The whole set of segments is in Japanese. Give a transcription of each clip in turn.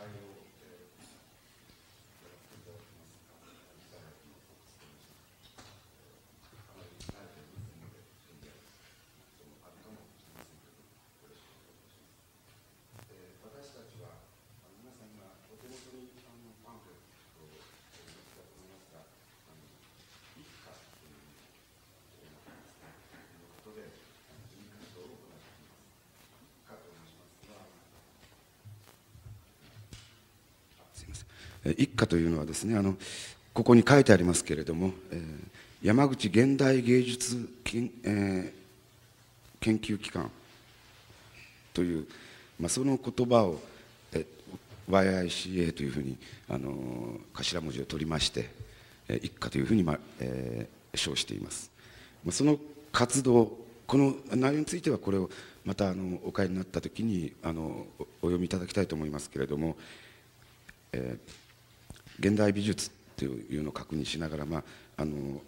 자유 一家というのはですねあのここに書いてありますけれども、えー、山口現代芸術研,、えー、研究機関という、まあ、その言葉を、え YICA というふうにあの頭文字を取りまして、え一家というふうに、まえー、称しています。その活動この内容についてはこれをまたあのお帰りになった時にあのお読みいただきたいと思いますけれども、えー、現代美術というのを確認しながら、まあ、あの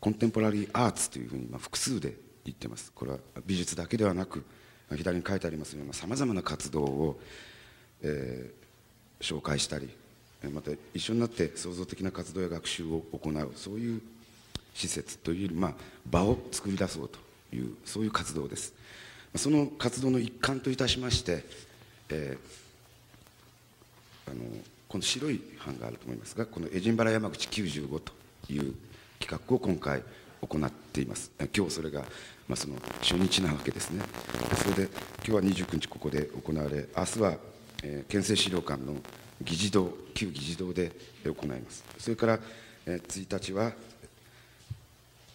コンテンポラリーアーツというふうに、まあ、複数で言ってます。これは美術だけではなく左に書いてありますようなさまざまな活動を、えー、紹介したりまた一緒になって創造的な活動や学習を行うそういう施設というより、まあ、場を作り出そうというそういう活動です。その活動の一環といたしまして、えー、あのこの白い版があると思いますがこのエジンバラ山口95という企画を今回行っています。今日それが、まあ、その初日なわけですね。それで今日は29日ここで行われ明日は、えー、県政資料館の議事堂旧議事堂で行います。それから、えー、1日は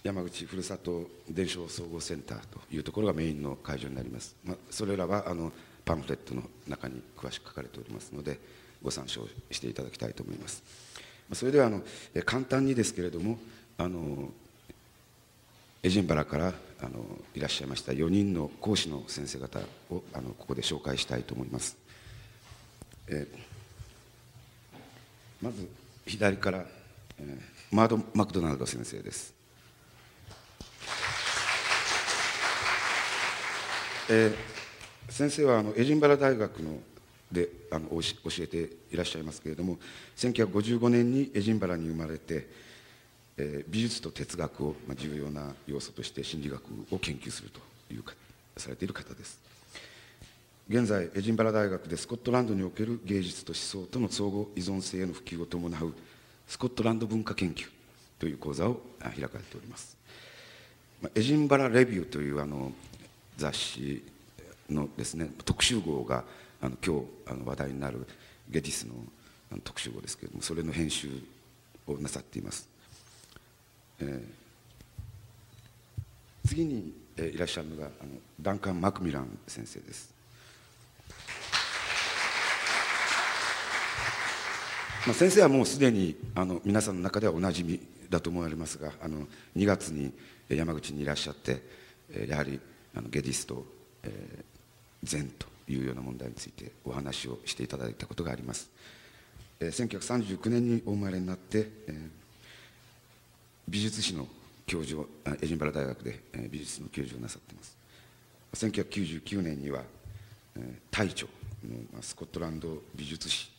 山口ふるさと伝承総合センターというところがメインの会場になります、まあ、それらはあのパンフレットの中に詳しく書かれておりますのでご参照していただきたいと思います。それではあの簡単にですけれどもあのエジンバラからあのいらっしゃいました4人の講師の先生方をあのここで紹介したいと思います、え、まず左から、えー、マード・マクドナルド先生です。えー、先生はあのエジンバラ大学のであの教えていらっしゃいますけれども1955年にエジンバラに生まれて、えー、美術と哲学を、まあ、重要な要素として心理学を研究するというかされている方です。現在エジンバラ大学でスコットランドにおける芸術と思想との相互依存性への普及を伴うスコットランド文化研究という講座を開かれております、まあ、エジンバラレビューというあの雑誌のですね特集号があの今日あの話題になるゲディスのあの特集号ですけれどもそれの編集をなさっています、えー、次に、えー、いらっしゃるのがあのダンカン・マクミラン先生です。まあ、先生はもうすでにあの皆さんの中ではおなじみだと思われますがあの2月に山口にいらっしゃってやはりあのゲディスと、えー、禅というような問題についてお話をしていただいたことがあります、えー、1939年にお生まれになって、美術史の教授をエジンバラ大学で、美術の教授をなさっています。1999年には、えー、大著の、スコットランド美術史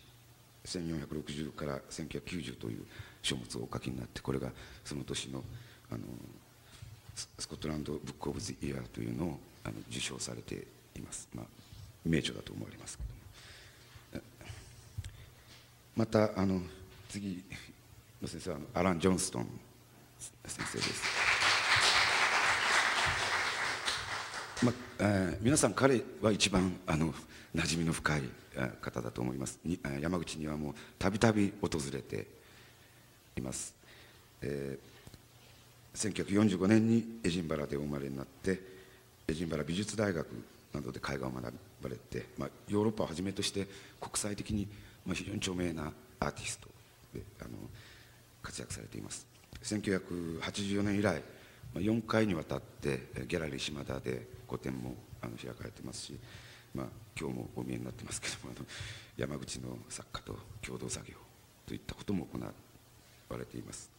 1460から1990という書物をお書きになってこれがその年のあのスコットランド・ブック・オブ・ズ・イヤーというのをあの受賞されています、まあ、名著だと思われますけど。もまたあの次の先生はアラン・ジョンストン先生です、まえー、皆さん彼は一番あの馴染みの深い方だと思います。に山口にはもうたびたび訪れています、えー1945年にエジンバラでお生まれになってエジンバラ美術大学などで絵画を学ばれて、まあ、ヨーロッパをはじめとして国際的に、まあ、非常に著名なアーティストであの活躍されています。1984年以来、まあ、4回にわたってギャラリー島田で個展もあの開かれてますし、まあ、今日もお見えになってますけどもあの山口の作家と共同作業といったことも行われています。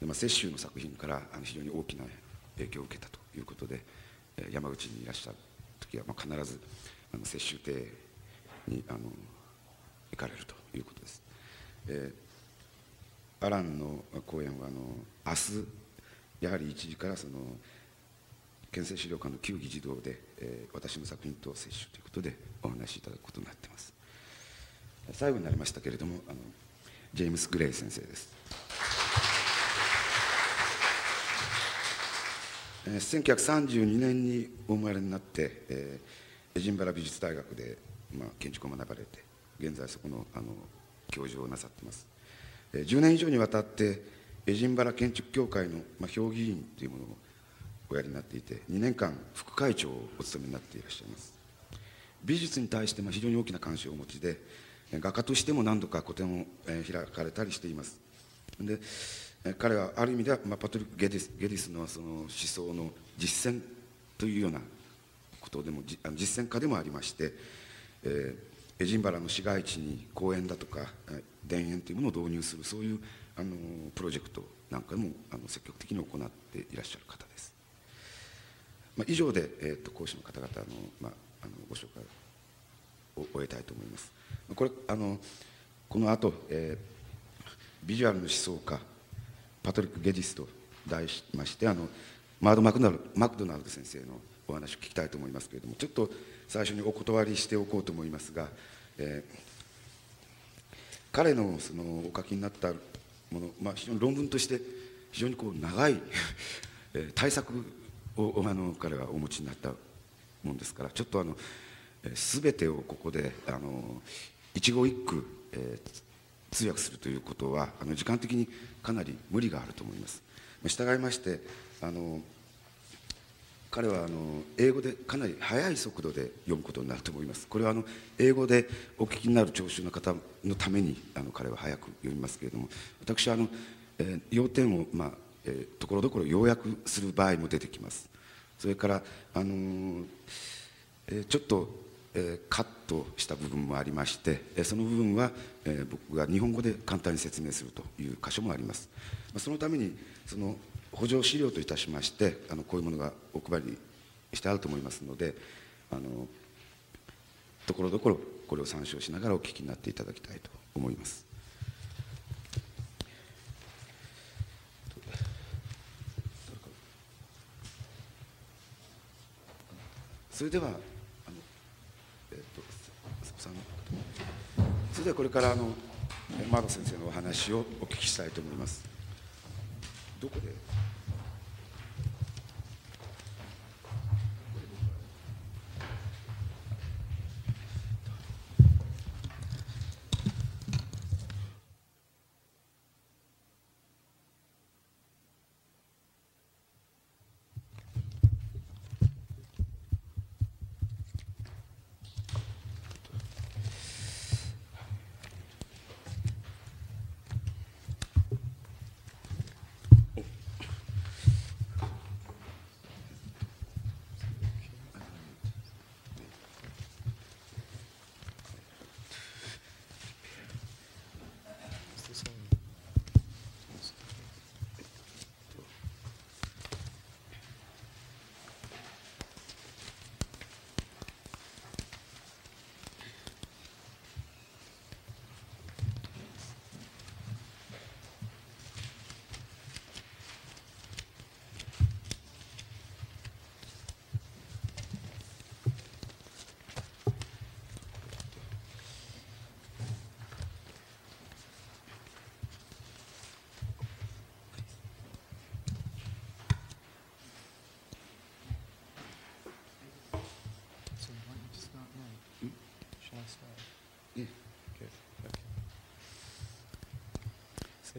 で、まあ、雪舟の作品からあの非常に大きな影響を受けたということで山口にいらっしゃる時はまあ必ずあの雪舟亭にあの行かれるということです。えー、アランの講演はあの明日やはり1時からその県政資料館の旧議事堂で、えー、私の作品と接種ということでお話しいただくことになっています最後になりましたけれどもあのジェームス・グレイ先生です1932年にお生まれになって、えー、エジンバラ美術大学で、まあ、建築を学ばれて現在そこのあの教授をなさってます。え10年以上にわたってエジンバラ建築協会の、まあ、評議員というものをおやりになっていて2年間副会長をお務めになっていらっしゃいます。美術に対して非常に大きな関心をお持ちで画家としても何度か個展を開かれたりしています。で彼はある意味では、まあ、パトリック・ゲディスゲディスのその思想の実践というようなことでも実践家でもありまして、えー、エジンバラの市街地に公園だとか田園というものを導入するそういうあのプロジェクトなんかもあの積極的に行っていらっしゃる方です。まあ、以上で、えーと、講師の方々の,、まあ、あのご紹介を終えたいと思います。これあのこの後、えー、ビジュアルの思想家パトリック・ゲディスと題しましてあのマード・マクドナルマクドナルド先生のお話を聞きたいと思いますけれどもちょっと最初にお断りしておこうと思いますが、えー、彼のそのお書きになったもの、まあ、非常に論文として非常にこう長い対策をあの彼はお持ちになったもんですからちょっとあの全てをここであの一語一句、えー、通訳するということはあの時間的にかなり無理があると思います。従いましてあの彼はあの英語でかなり速い速度で読むことになると思います。これはあの英語でお聞きになる聴衆の方のためにあの彼は早く読みますけれども私はあの、えー、要点を、まあえー、ところどころ要約する場合も出てきます。それからあのー、えー、ちょっとえカットした部分もありまして、えその部分は、え僕が日本語で簡単に説明するという箇所もあります。まそのためにその補助資料といたしましてあのこういうものがお配りにしてあると思いますのであのところどころこれを参照しながらお聞きになっていただきたいと思います。それではそれではこれからあのマド先生のお話をお聞きしたいと思います。どこで？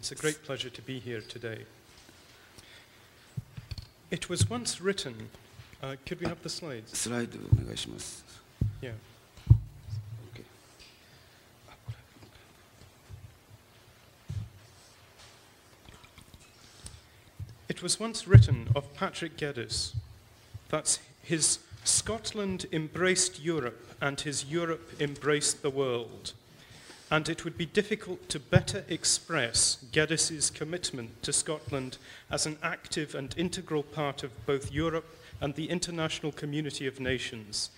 It's a great pleasure to be here today. It was once written, uh, could we have the slides? Slide, Yeah. Okay. It was once written of Patrick Geddes that his Scotland embraced Europe and his Europe embraced the world And it would be difficult to better express Geddes's commitment to Scotland as an active and integral part of both Europe and the international community of nations.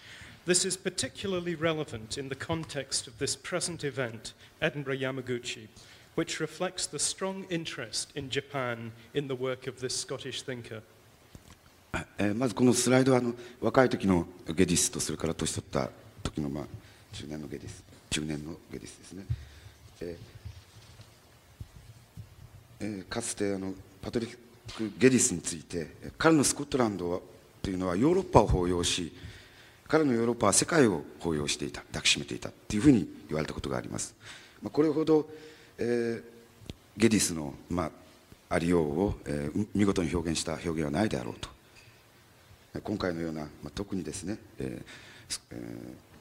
This is particularly relevant in the context of this present event, Edinburgh Yamaguchi, which reflects the strong interest in Japan in the work of this Scottish thinker. えー、まずこのスライドはあの若い時のゲディスとそれから年取った時の、まあ、中年のゲディス 中年のゲディスですね、ええー、かつてあのパトリック・ゲディスについて彼のスコットランドというのはヨーロッパを抱擁し彼のヨーロッパは世界を抱擁していた抱きしめていたというふうに言われたことがあります。まあ、これほど、えー、ゲディスの、まあ、ありようを、えー、見事に表現した表現はないであろうと。今回のような、まあ、特にですね、えーえー、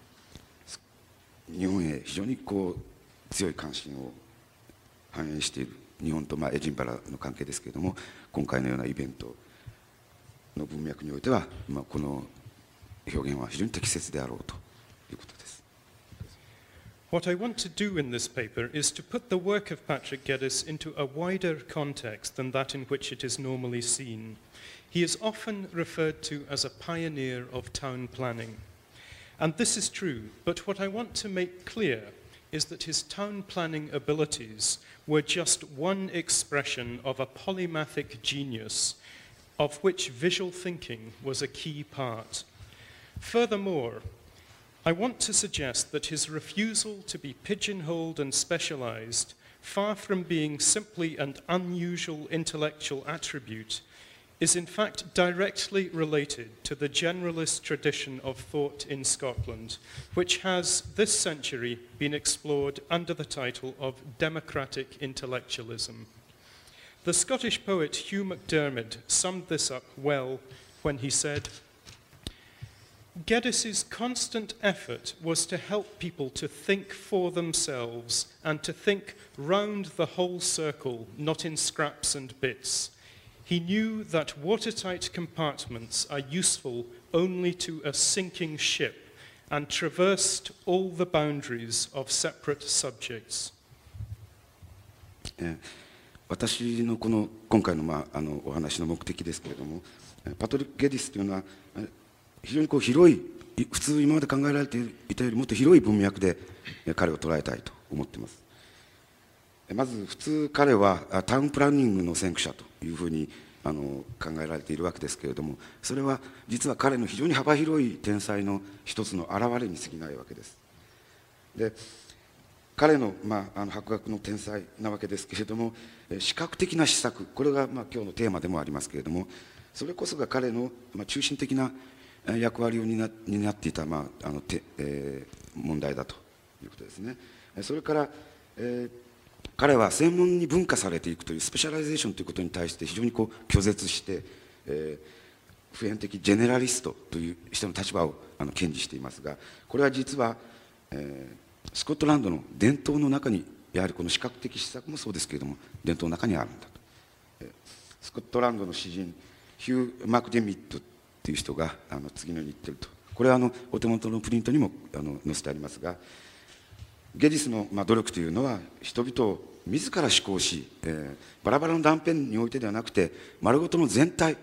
日本へ非常にこう強い関心を反映している日本とまあエジンバラの関係ですけれども今回のようなイベントの文脈においては、まあ、この表現は非常に適切であろうということです。What I want to do in this paper is to put the work of Patrick Geddes into a wider context than that in which it is normally seen. He is often referred to as a pioneer of town planning. And this is true, but what I want to make clear is that his town planning abilities were just one expression of a polymathic genius of which visual thinking was a key part. Furthermore, I want to suggest that his refusal to be pigeonholed and specialized, far from being simply an unusual intellectual attribute, is in fact directly related to the generalist tradition of thought in Scotland, which has this century been explored under the title of democratic intellectualism. The Scottish poet Hugh MacDiarmid summed this up well when he said, Geddis's constant effort was to help people to think for themselves and to think round the whole circle, not in scraps and bits. He knew that watertight compartments are useful only to a sinking ship and traversed all the boundaries of separate subjects. 私のこの今回の,、まあ、あのお話の目的ですけれどもパトリック・ゲディスというのは非常にこう広い普通今まで考えられていたよりもっと広い文脈で彼を捉えたいと思っていますまず普通彼はタウンプランニングの先駆者というふうにあの考えられているわけですけれどもそれは実は彼の非常に幅広い天才の一つの表れに過ぎないわけですで彼の,、まあ、の博学の天才なわけですけれども視覚的な施策これが、まあ、今日のテーマでもありますけれどもそれこそが彼の、まあ、中心的な役割を担担っていた、まああのてえー、問題だということですね。それから、えー、彼は専門に分化されていくという specialization ということに対して非常にこう拒絶して、えー、普遍的ジェネラリストという人の立場をあの堅持していますがこれは実は、えー、スコットランドの伝統の中にやはりこの視覚的思索もそうですけれども伝統の中にあるんだと。スコットランドの詩人ヒュー・マクデミットっていう人があの次のように言ってるとこれはあのお手元のプリントにもあの載せてありますがゲディスの、まあ、努力というのは人々を自ら思考し、えー、バラバラの断片においてではなくて丸ごとの全体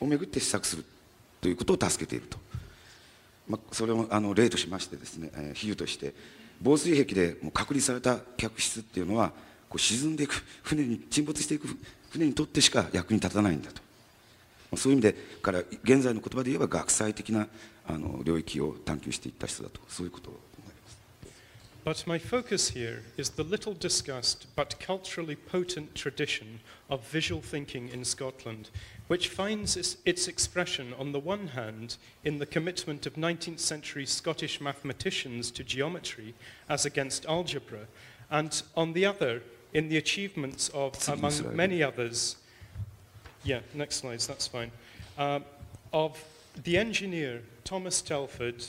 をめぐって施策するということを助けていると、まあ、それをあの例としましてですね、えー、比喩として防水壁でもう隔離された客室っていうのはこう沈んでいく船に沈没していく船にとってしか役に立たないんだと。まあそういう意味でから現在の言葉で言えば学際的なあの領域を探求していった人だと。そういうことを But my focus here is the little discussed but culturally potent tradition of visual thinking in Scotland, which finds its expression, on the one hand, in the commitment of 19th century Scottish mathematicians to geometry as against algebra, and on the other, in the achievements of, among many others, yeah, next slides, that's fine. Uh, of the engineer Thomas Telford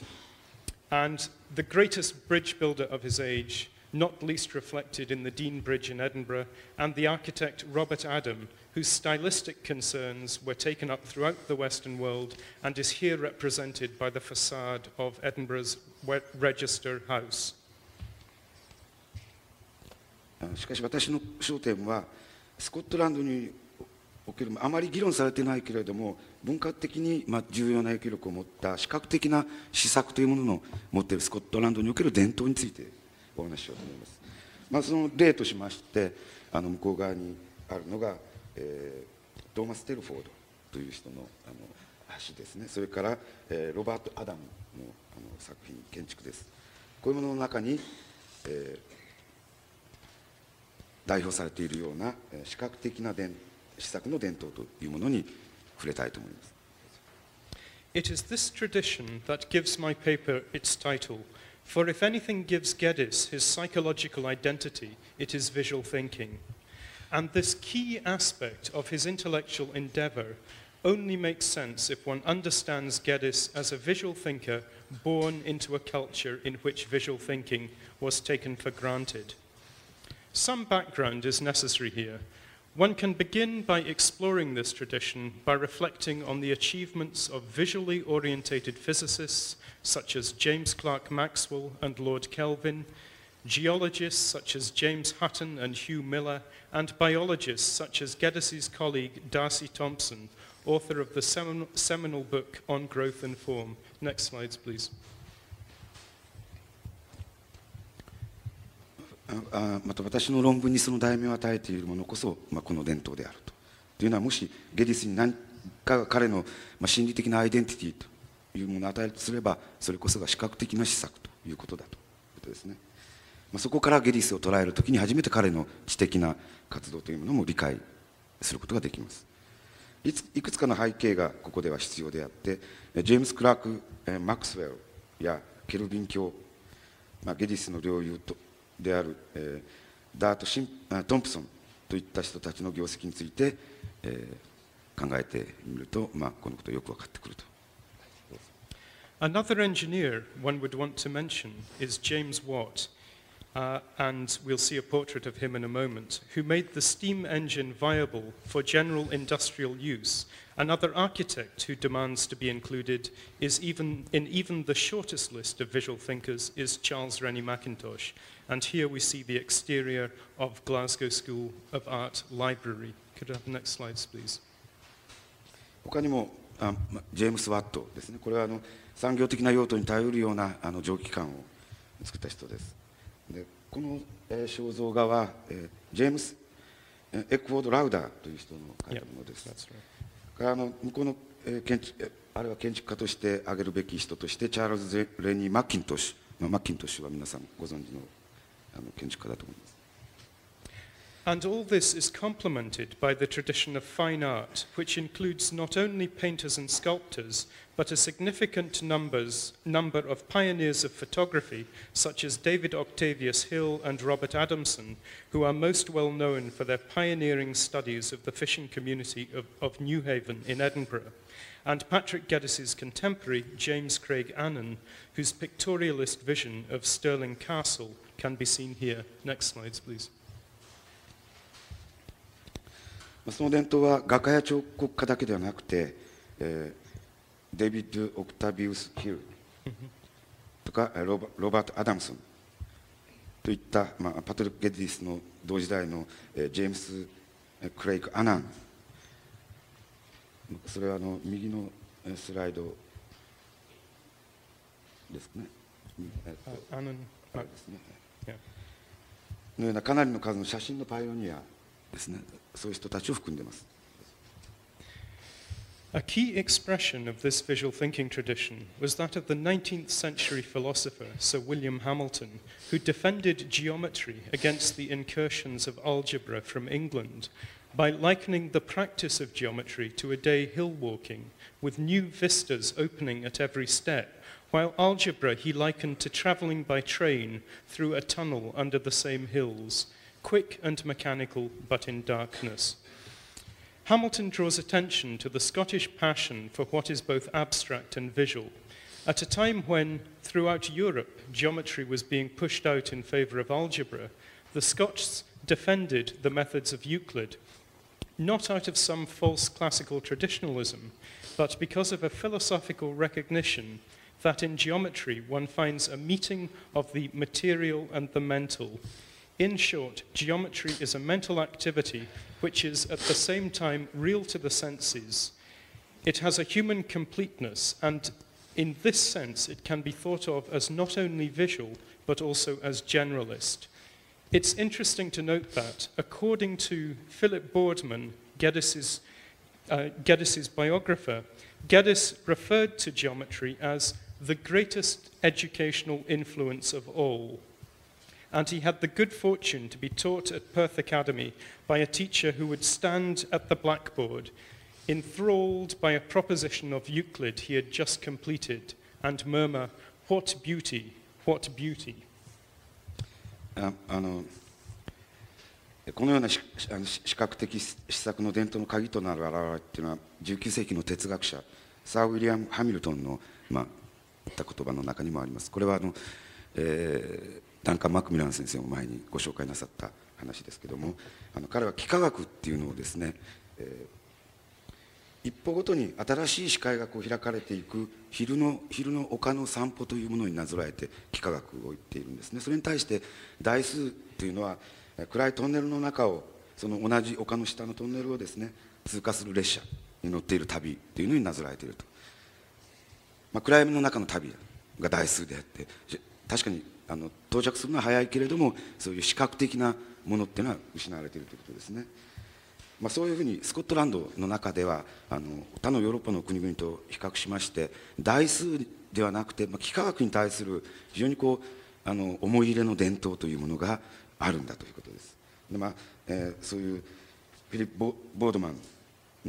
and the greatest bridge builder of his age, not least reflected in the Dean Bridge in Edinburgh, and the architect Robert Adam, whose stylistic concerns were taken up throughout the Western world and is here represented by the facade of Edinburgh's Register House. しかし私の焦点はスコットランドにおけるあまり議論されてないけれども 文化的にまあ重要な影響力を持った視覚的な施策というものの持っているスコットランドにおける伝統についてお話ししようと思います。まあ、その例としましてあの向こう側にあるのが、えー、トーマス・テルフォードという人のあの詩ですねそれから、えー、ロバート・アダムのあの作品建築ですこういうものの中に、えー、代表されているような視覚的な伝思索の伝統というものに触れたいと思います。It is this tradition that gives my paper its title, For if anything gives Geddes his psychological identity, it is visual thinking. And this key aspect of his intellectual endeavor only makes sense if one understands Geddes as a visual thinker born into a culture in which visual thinking was taken for granted. Some background is necessary here. one can begin by exploring this tradition by reflecting on the achievements of visually orientated physicists such as James Clerk Maxwell and Lord Kelvin, geologists such as James Hutton and Hugh Miller, and biologists such as Geddes's colleague Darcy Thompson, author of the seminal book On Growth and Form. Next slides, please. あまた私の論文にその題名を与えているものこそ、まあ、この伝統であると。というのはもしゲディスに何かが彼の、まあ、心理的なアイデンティティというものを与えるとすればそれこそが視覚的な施策ということだということですね。まあ、そこからゲディスを捉える時に初めて彼の知的な活動というものも理解することができます。いくつかの背景がここでは必要であってジェームス・クラーク・マックスウェルやケルビン教、まあ、ゲディスの領有とである、えー、ダートシントンプソンといった人たちの業績について、えー、考えてみると、まあ、このことよく分かってくると。Another engineer one would want to mention is James Watt. uh, and we'll see a portrait of him in a moment, who made the steam engine viable for general industrial use. Another architect who demands to be included is even, in even the shortest list of visual thinkers is Charles Rennie Mackintosh. And here we see the exterior of Glasgow School of Art Library. Could I have the next slides, please? 他にもあジェームス・ワットですねこれはあの産業的な用途に頼るようなあの蒸気管を作った人ですでこの、えー、肖像画は、えー、ジェームス・エクフォード・ラウダーという人の描いたものです。Yeah, right. あの向こうの、えー、建築あれは建築家として挙げるべき人としてチャールズ・レニー・マッキントッシュ、まあ、マッキントッシュは皆さんご存知の建築家だと思います。And all this is complemented by the tradition of fine art, which includes not only painters and sculptors, but a significant numbers, number of pioneers of photography, such as David Octavius Hill and Robert Adamson, who are most well known for their pioneering studies of the fishing community of, of Newhaven in Edinburgh, and Patrick Geddes's contemporary, James Craig Annan, whose pictorialist vision of Stirling Castle can be seen here. Next slides, please. その伝統は画家や彫刻家だけではなくて、えー、デビッド・オクタビウス・ヒルとかロバロバート・アダムソンといった、まあ、パトリック・ゲディスの同時代の、えー、ジェームス・クレイク・アナンそれはあの右のスライドですね。アナンですね。のようなかなりの数の写真のパイオニアですね。そういう人たちを含んでいます。A key expression of this visual thinking tradition was that of the 19th century philosopher Sir William Hamilton, who defended geometry against the incursions of algebra from England by likening the practice of geometry to a day hill walking, with new vistas opening at every step, while algebra he likened to travelling by train through a tunnel under the same hills quick and mechanical, but in darkness. Hamilton draws attention to the Scottish passion for what is both abstract and visual. At a time when, throughout Europe, geometry was being pushed out in favour of algebra, the Scots defended the methods of Euclid, not out of some false classical traditionalism, but because of a philosophical recognition that in geometry one finds a meeting of the material and the mental, in short, geometry is a mental activity which is at the same time real to the senses. It has a human completeness, and in this sense, it can be thought of as not only visual, but also as generalist. It's interesting to note that, according to Philip Boardman, Geddes's, uh, biographer, Geddes referred to geometry as the greatest educational influence of all and he had the good fortune to be taught at Perth Academy by a teacher who would stand at the blackboard, enthralled by a proposition of Euclid he had just completed, and murmur, What beauty, What beauty! ああのこのようなしあのし視覚的施策の伝統の鍵となる現れっていうのは19世紀の哲学者サー・ウィリアム・ハミルトンの、まあ、言 った言葉の中にもあります。これはあの、えー、ダンカン・マクミラン先生も前にご紹介なさった話ですけどもあの彼は幾何学っていうのをですね、えー、一歩ごとに新しい視界がこう開かれていく昼の昼の丘の散歩というものになぞらえて幾何学を言っているんですね。それに対して台数というのは暗いトンネルの中をその同じ丘の下のトンネルをですね通過する列車に乗っている旅というのになぞらえていると、まあ、暗闇の中の旅が台数であって確かにあの到着するのは早いけれどもそういう視覚的なものっていうのは失われているということですね、まあ、そういうふうにスコットランドの中ではあの他のヨーロッパの国々と比較しまして台数ではなくて、まあ、幾何学に対する非常にこうあの思い入れの伝統というものがあるんだということです。でまあえー、そういうフィリップ・ボードマン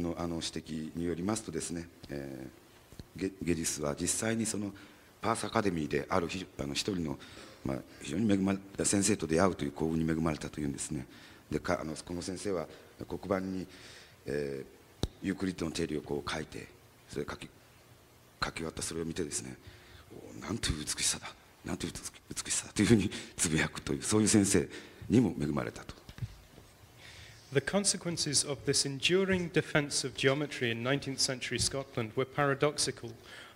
のあの指摘によりますとですね、えー、ゲゲディスは実際にそのパースアカデミーであるあの一人の、まあ、非常に恵まれた先生と出会うという幸運に恵まれたというんですねでかあのこの先生は黒板に、えー、ユークリッドの定理をこう書いてそれ書き書き終わったそれを見てですねなんという美しさだなんという美しさだというふうにつぶやくというそういう先生にも恵まれたと。The consequences of this enduring defense of geometry in 19th century Scotland were paradoxical.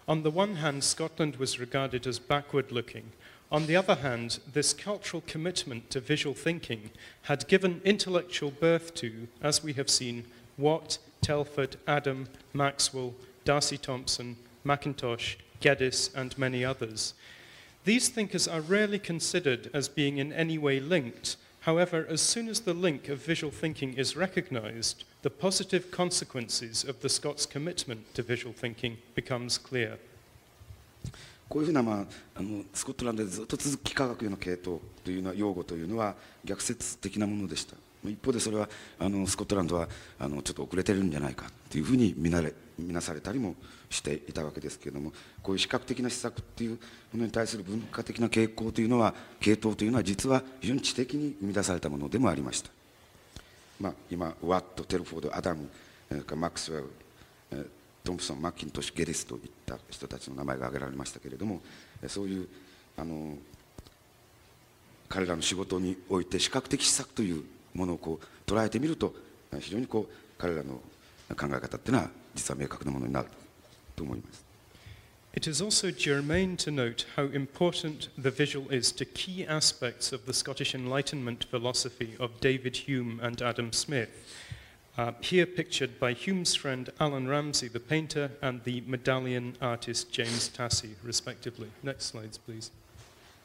On the one hand, Scotland was regarded as backward looking. On the other hand, this cultural commitment to visual thinking had given intellectual birth to, as we have seen, Watt, Telford, Adam, Maxwell, Darcy Thompson, Mackintosh, Geddes, and many others. These thinkers are rarely considered as being in any way linked. However, as soon as the link of visual thinking is recognized, the positive consequences of the Scots commitment to visual thinking becomes clear. こういうふうな、まあ、あのスコットランドでずっと続く幾何学の系統というのは用語というのは逆説的なものでした 一方でそれはあのスコットランドはあのちょっと遅れてるんじゃないかというふうに見なれ見なされたりもしていたわけですけれどもこういう視覚的な施策っていうものに対する文化的な傾向というのは系統というのは実は非常に知的に生み出されたものでもありました、まあ、今ワットテルフォードアダムマックスウェルトンプソンマッキントッシュゲリスといった人たちの名前が挙げられましたけれどもそういうあの彼らの仕事において視覚的施策というものをこう捉えてみると非常にこう彼らの考え方っていうのは実は明確なものになると思います。It is also germane to note how important the visual is to key aspects of the Scottish Enlightenment philosophy of David Hume and Adam Smith. Uh, here pictured by Hume's friend Alan Ramsey, the painter, and the medallion artist James Tassie, respectively. Next slides, please.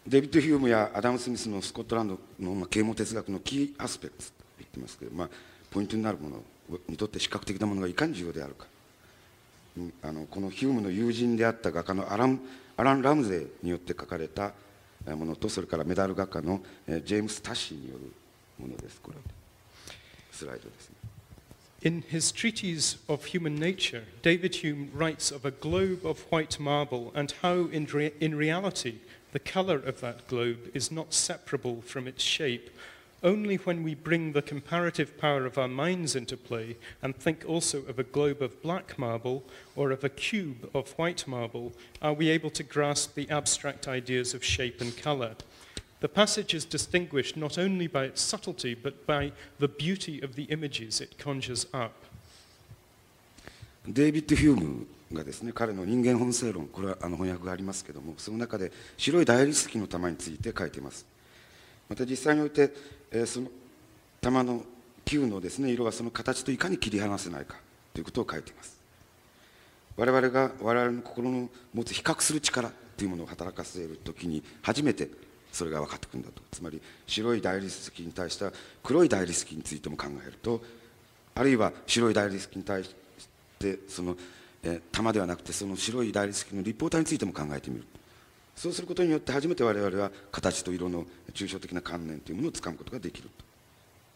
デビッド・ヒュームやアダム・スミスのスコットランドの、まあ、啓蒙哲学のキーアスペクトと言ってますけど、まあ、ポイントになるものにとって視覚的なものがいかに重要であるか。あのこのヒュームの友人であった画家のアランアラン・ラムゼイによって書かれたものとそれからメダル画家のジェームス・タッシーによるものです。これスライドですね。In his treatise of human nature, David Hume writes of a globe of white marble and how, in, re- in reality, The color of that globe is not separable from its shape. Only when we bring the comparative power of our minds into play and think also of a globe of black marble or of a cube of white marble are we able to grasp the abstract ideas of shape and color. The passage is distinguished not only by its subtlety, but by the beauty of the images it conjures up. David Hume がですね彼の人間本性論これはあの翻訳がありますけどもその中で白い大理石の玉について書いています。また実際において、えー、その玉の球のですね色はその形といかに切り離せないかということを書いています。我々が我々の心の持つ比較する力というものを働かせるときに初めてそれが分かってくるんだと。つまり白い大理石に対しては黒い大理石についても考えるとあるいは白い大理石に対してそのえ玉ではなくてその白い大理石の立方体についても考えてみるそうすることによって初めて我々は形と色の抽象的な観念というものをつかむことができる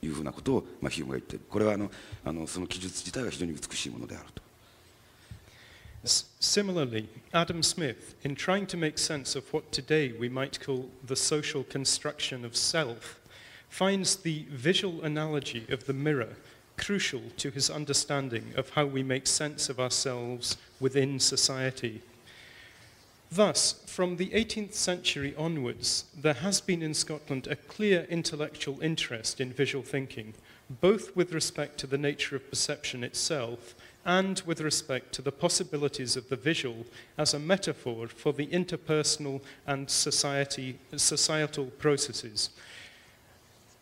というふうなことを、まあ、ヒュームが言っているこれはあのあのその記述自体が非常に美しいものであると。Similarly, Adam Smith, in trying to make sense of what today we might call the social construction of self, finds the visual analogy of the mirror crucial to his understanding of how we make sense of ourselves within society. Thus, from the 18th century onwards, there has been in Scotland a clear intellectual interest in visual thinking, both with respect to the nature of perception itself and with respect to the possibilities of the visual as a metaphor for the interpersonal and society, societal processes.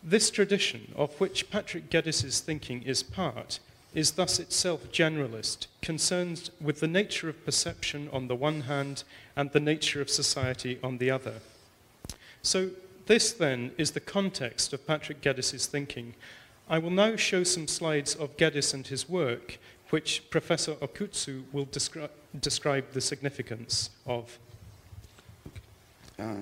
This tradition, of which Patrick Geddes' thinking is part, is thus itself generalist, concerned with the nature of perception on the one hand and the nature of society on the other. So this, then, is the context of Patrick Geddes' thinking. I will now show some slides of Geddes and his work, which Professor Okutsu will descri describe the significance of. Uh,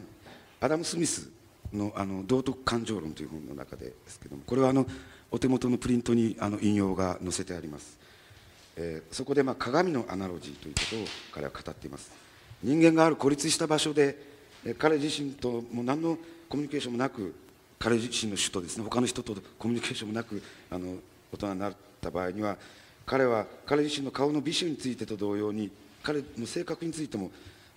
Adam Smith のあの道徳感情論という本の中でですけどもこれはあのお手元のプリントにあの引用が載せてあります、えーそこでまあ鏡のアナロジーということを彼は語っています。人間がある孤立した場所でえー彼自身ともう何のコミュニケーションもなく彼自身の主とですね。他の人とコミュニケーションもなくあの大人になった場合には彼は彼自身の顔の美醜についてと同様に彼の性格についても、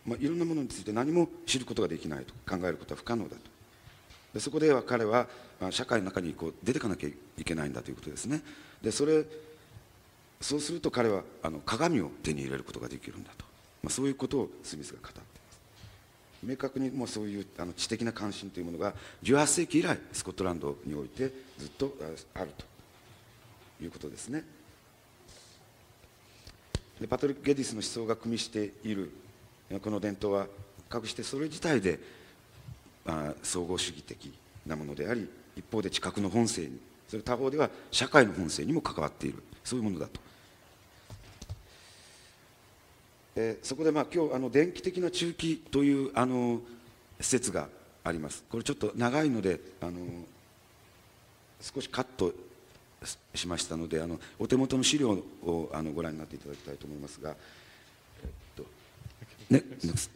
まあ、いろんなものについて何も知ることができないと考えることは不可能だと。でそこでは彼は社会の中にこう出ていかなきゃいけないんだということですね。でそれそうすると彼はあの鏡を手に入れることができるんだと、まあ、そういうことをスミスが語っています。明確にもうそういうあの知的な関心というものが18世紀以来スコットランドにおいてずっとあると。いうことですね。でパトリック・ゲディスの思想が組みしているこの伝統はかくしてそれ自体であ総合主義的なものであり一方で知覚の本性にそれ他方では社会の本性にも関わっているそういうものだと、えーそこでまあ今日あの電気的な中期というあの説があります。これちょっと長いのであの少しカットしましたのであのお手元の資料をあのご覧になっていただきたいと思いますが、えっとね、ス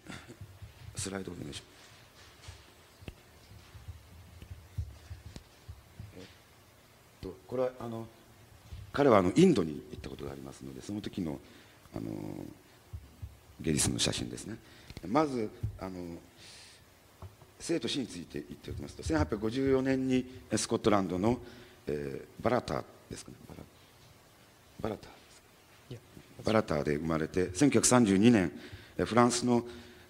スライドお願いします。えっとこれはあの彼はあのインドに行ったことがありますのでその時のあのゲディスの写真ですね。まずあの生と死について言っておきますと1854年にスコットランドの、えーバラターですかね。バラバラタ.バラターで生まれて1932年えフランスの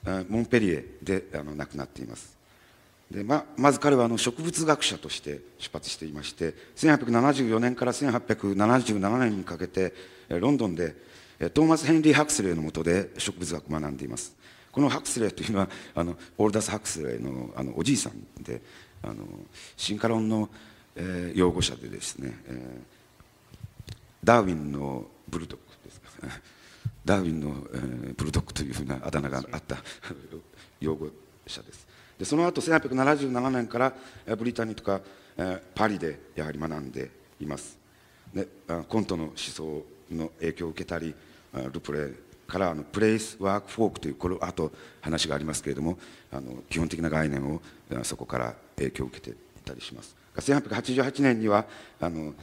えモンペリエであの亡くなっていますでままず彼はあの植物学者として出発していまして1874年から1877年にかけてロンドンでトーマス・ヘンリー・ハクスレーの下で植物学を学んでいます。このハクスレーというのはあのオールダス・ハクスレーのあのおじいさんであの進化論の、えー擁護者でですね、えーダーウィンのブルドッグですか。ダーウィンの、えーブルドッグというふうなあだ名があった 擁護者です。でその後1877年からブリタニーとか、えパリでやはり学んでいます。でコントの思想の影響を受けたりルプレからあのプレイスワークフォークというこれあと話がありますけれどもあの基本的な概念をそこから影響を受けていたりします。1888年にはあの、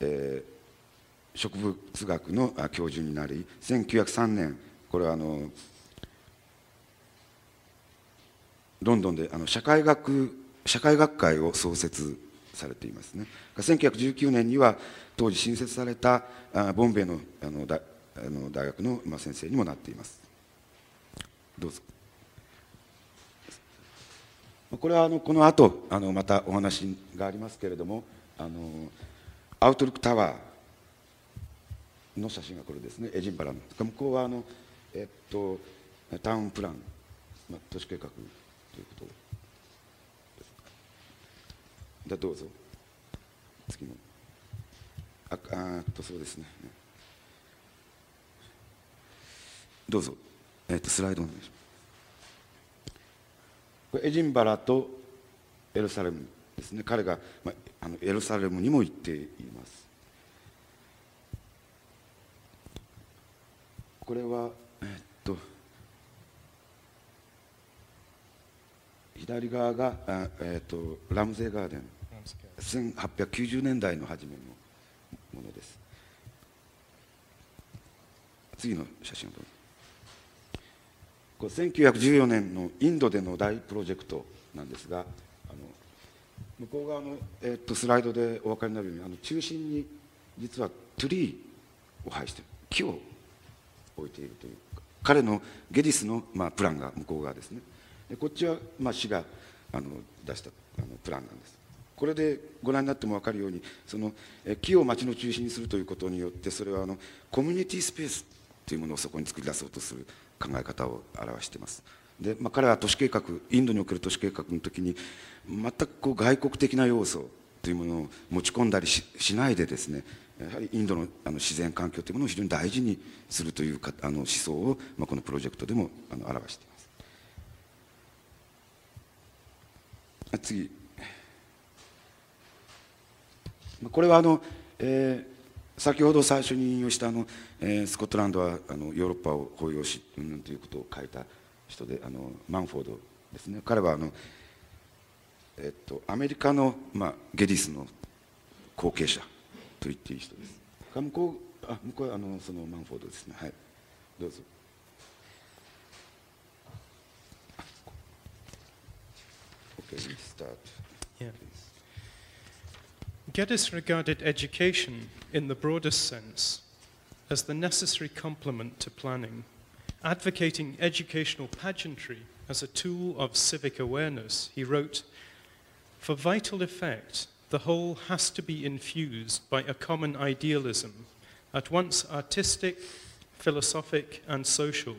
えー植物学の教授になり1903年これはあのロンドンであの社会学社会学会を創設されていますね。1919年には当時新設されたあボンベイのあのだあの大学の、まあ、先生にもなっています。どうぞ。これはあのこの後あのまたお話がありますけれどもあのアウトルックタワーの写真がこれですね。エジンバラの。向こうはあの、えっと、タウンプラン、まあ、都市計画ということ。ですじゃあどうぞ。次の。ああっとそうですね。どうぞ、えっと、スライドお願いします。これエジンバラとエルサレムですね。彼が、まあ、あのエルサレムにも行っています。これはえっと左側があ、えっと、ラムゼーガーデン。1890年代の初めのものです。次の写真をどうぞ。これ1914年のインドでの大プロジェクトなんですがあの向こう側の、えっとスライドでお分かりになるようにあの中心に実はトゥリーを配して木を置いているという彼のゲディスの、まあ、プランが向こう側ですねでこっちは、まあ、市があの出したあのプランなんです。これでご覧になっても分かるようにその木を町の中心にするということによってそれはあのコミュニティスペースというものをそこに作り出そうとする考え方を表しています。で、まあ、彼は都市計画インドにおける都市計画の時に全くこう外国的な要素というものを持ち込んだりししないでですねやはりインドのあの自然環境というものを非常に大事にするというかあの思想を、まあ、このプロジェクトでもあの表しています。次。これはあの、えー先ほど最初に引用したあの、えースコットランドはあのヨーロッパを包容し、うん、ということを書いた人であのマンフォードですね。彼はあの、えっと、アメリカの、まあ、ゲディスの後継者と言っていい人です。向こうあ向こうはあのそのマンフォードですね。はい。どうぞ。We start Yeah. Geddes regarded education in the broadest sense as the necessary complement to planning, advocating educational pageantry as a tool of civic awareness. He wrote, For vital effect, the whole has to be infused by a common idealism, at once artistic, philosophic, and social,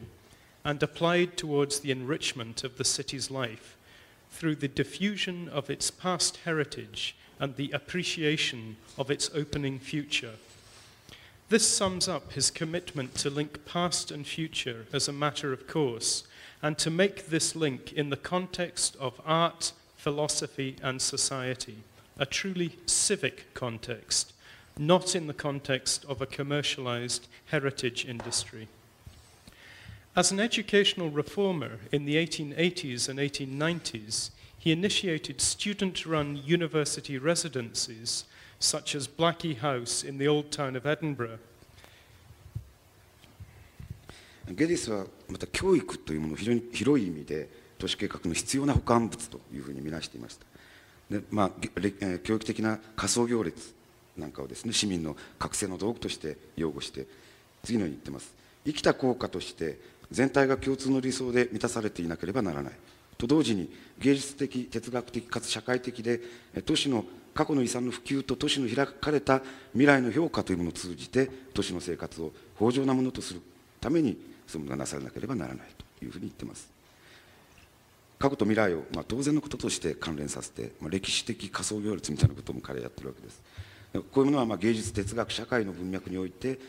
and applied towards the enrichment of the city's life through the diffusion of its past heritage and the appreciation of its opening future. This sums up his commitment to link past and future as a matter of course, and to make this link in the context of art, philosophy, and society, a truly civic context, not in the context of a commercialized heritage industry. As an educational reformer in the 1880s and 1890s, he initiated student run university residencies such as Blackie House in the old town of Edinburgh. ゲディスはまた教育というものを非常に広い意味で都市計画の必要な補完物というふうに見なしていましたで、まあ教育的な仮想行列なんかをですね市民の覚醒の道具として擁護して次のように言ってます生きた効果として全体が共通の理想で満たされていなければならない。と同時に芸術的哲学的かつ社会的で都市の過去の遺産の普及と都市の開かれた未来の評価というものを通じて都市の生活を豊穣なものとするためにそのものがなされなければならないというふうに言ってます。過去と未来を、まあ、当然のこととして関連させて、まあ、歴史的仮想行列みたいなことも彼はやってるわけです。こういうものはまあ芸術哲学社会の文脈において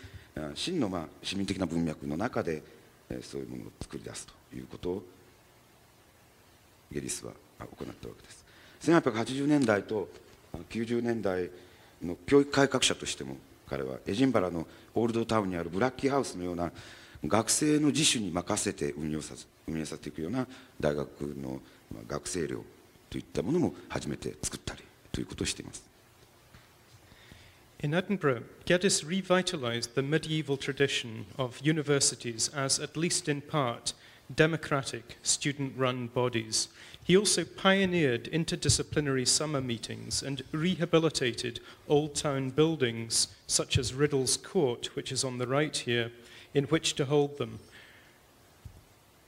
真のまあ市民的な文脈の中でそういうものを作り出すということをゲリスは行ったわけです。1880年代と90年代の教育改革者としても彼はエジンバラのオールドタウンにあるブラッキーハウスのような学生の自主に任せて運用させ運営させていくような大学の学生寮といったものも初めて作ったりということをしています。In Edinburgh, Geddes revitalized the medieval tradition of universities as, at least in part, democratic student run bodies. He also pioneered interdisciplinary summer meetings and rehabilitated old town buildings such as Riddle's Court, which is on the right here, in which to hold them.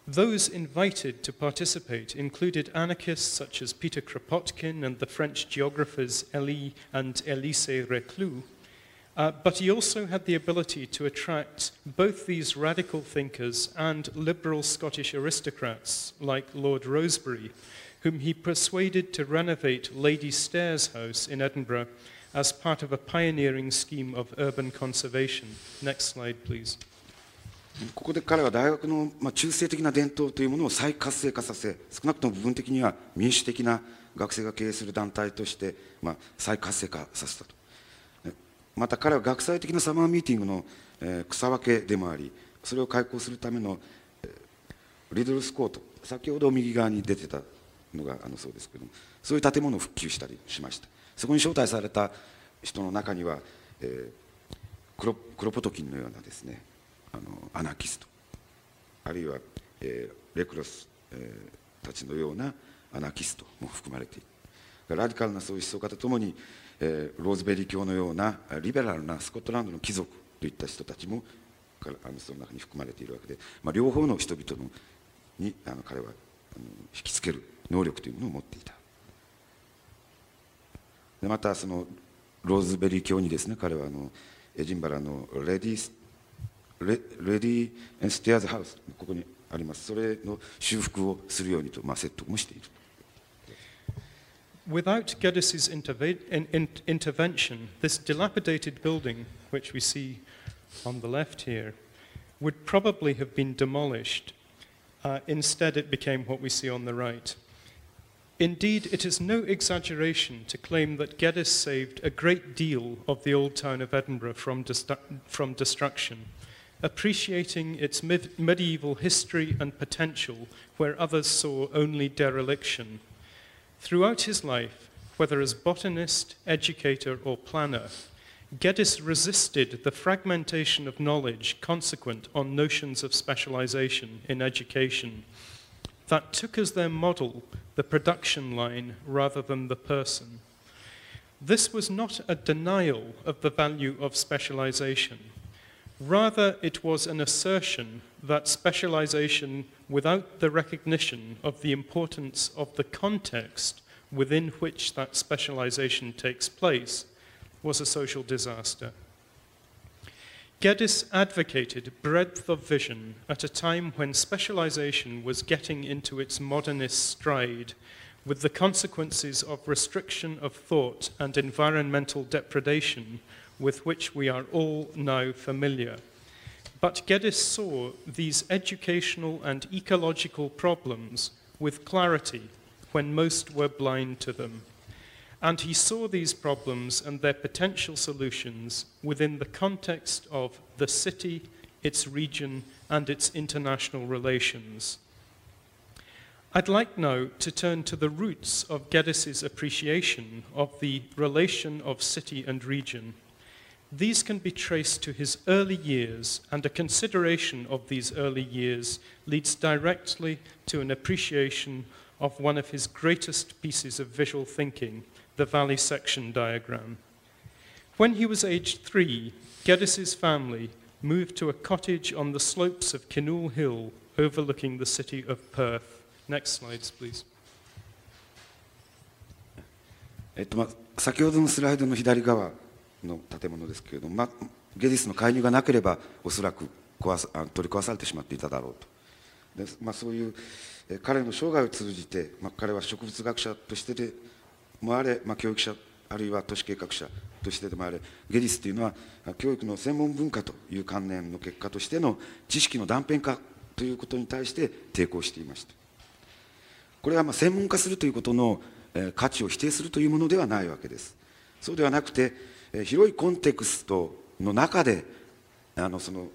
Those invited to participate included anarchists such as Peter Kropotkin and the French geographers Elie and Elise Reclus. Uh, but he also had the ability to attract both these radical thinkers and liberal Scottish aristocrats like Lord Rosebery, whom he persuaded to renovate Lady Stairs House in Edinburgh as part of a pioneering scheme of urban conservation. Next slide, please. ここで彼は大学の、まあ、中性的な伝統というものを再活性化させ少なくとも部分的には民主的な学生が経営する団体として、まあ、再活性化させたと。また彼は学際的なサマーミーティングの、えー草分けでもありそれを開校するためのえーリドルスコート先ほど右側に出てたのがあのそうですけどもそういう建物を復旧したりしました。そこに招待された人の中には、えークロクロポトキンのようなですねあのアナキスト。あるいは、えーレクロス、えーたちのようなアナキストも含まれている。ラディカルなそういう思想家とともに、えーローズベリー教のようなリベラルなスコットランドの貴族といった人たちもかあのその中に含まれているわけで、まあ、両方の人々のにあの彼はあの引きつける能力というものを持っていた。でまたそのローズベリー教にですね彼はあのエジンバラのレディースレレディー・ステアーズ・ハウスここにありますそれの修復をするようにと、まあ、説得もしている Without Geddes' interve- in, in, intervention, this dilapidated building, which we see on the left here, would probably have been demolished. Uh, instead, it became what we see on the right. Indeed, it is no exaggeration to claim that Geddes saved a great deal of the old town of Edinburgh from, destru- from destruction, appreciating its medieval history and potential where others saw only dereliction. Throughout his life, whether as botanist, educator, or planner, Geddes resisted the fragmentation of knowledge consequent on notions of specialization in education that took as their model the production line rather than the person. This was not a denial of the value of specialization. Rather, it was an assertion that specialization without the recognition of the importance of the context within which that specialization takes place was a social disaster. Geddes advocated breadth of vision at a time when specialization was getting into its modernist stride, with the consequences of restriction of thought and environmental depredation with which we are all now familiar. But Geddes saw these educational and ecological problems with clarity when most were blind to them. And he saw these problems and their potential solutions within the context of the city, its region, and its international relations. I'd like now to turn to the roots of Geddes' appreciation of the relation of city and region. These can be traced to his early years, and a consideration of these early years leads directly to an appreciation of one of his greatest pieces of visual thinking, the valley section diagram. When he was aged three, Geddes' family moved to a cottage on the slopes of Kinnoull Hill overlooking the city of Perth. Next slides, please. えっとまあ、先ほどのスライドの左側 の建物ですけれども、まあ、ゲディスの介入がなければおそらく壊さ取り壊されてしまっていただろうと。で、まあ、そういう彼の生涯を通じて、まあ、彼は植物学者としてでもあれ、まあ、教育者あるいは都市計画者としてでもあれゲディスというのは教育の専門文化という観念の結果としての知識の断片化ということに対して抵抗していました。これはまあ専門化するということの価値を否定するというものではないわけです。そうではなくて広いコンテクストの中であのその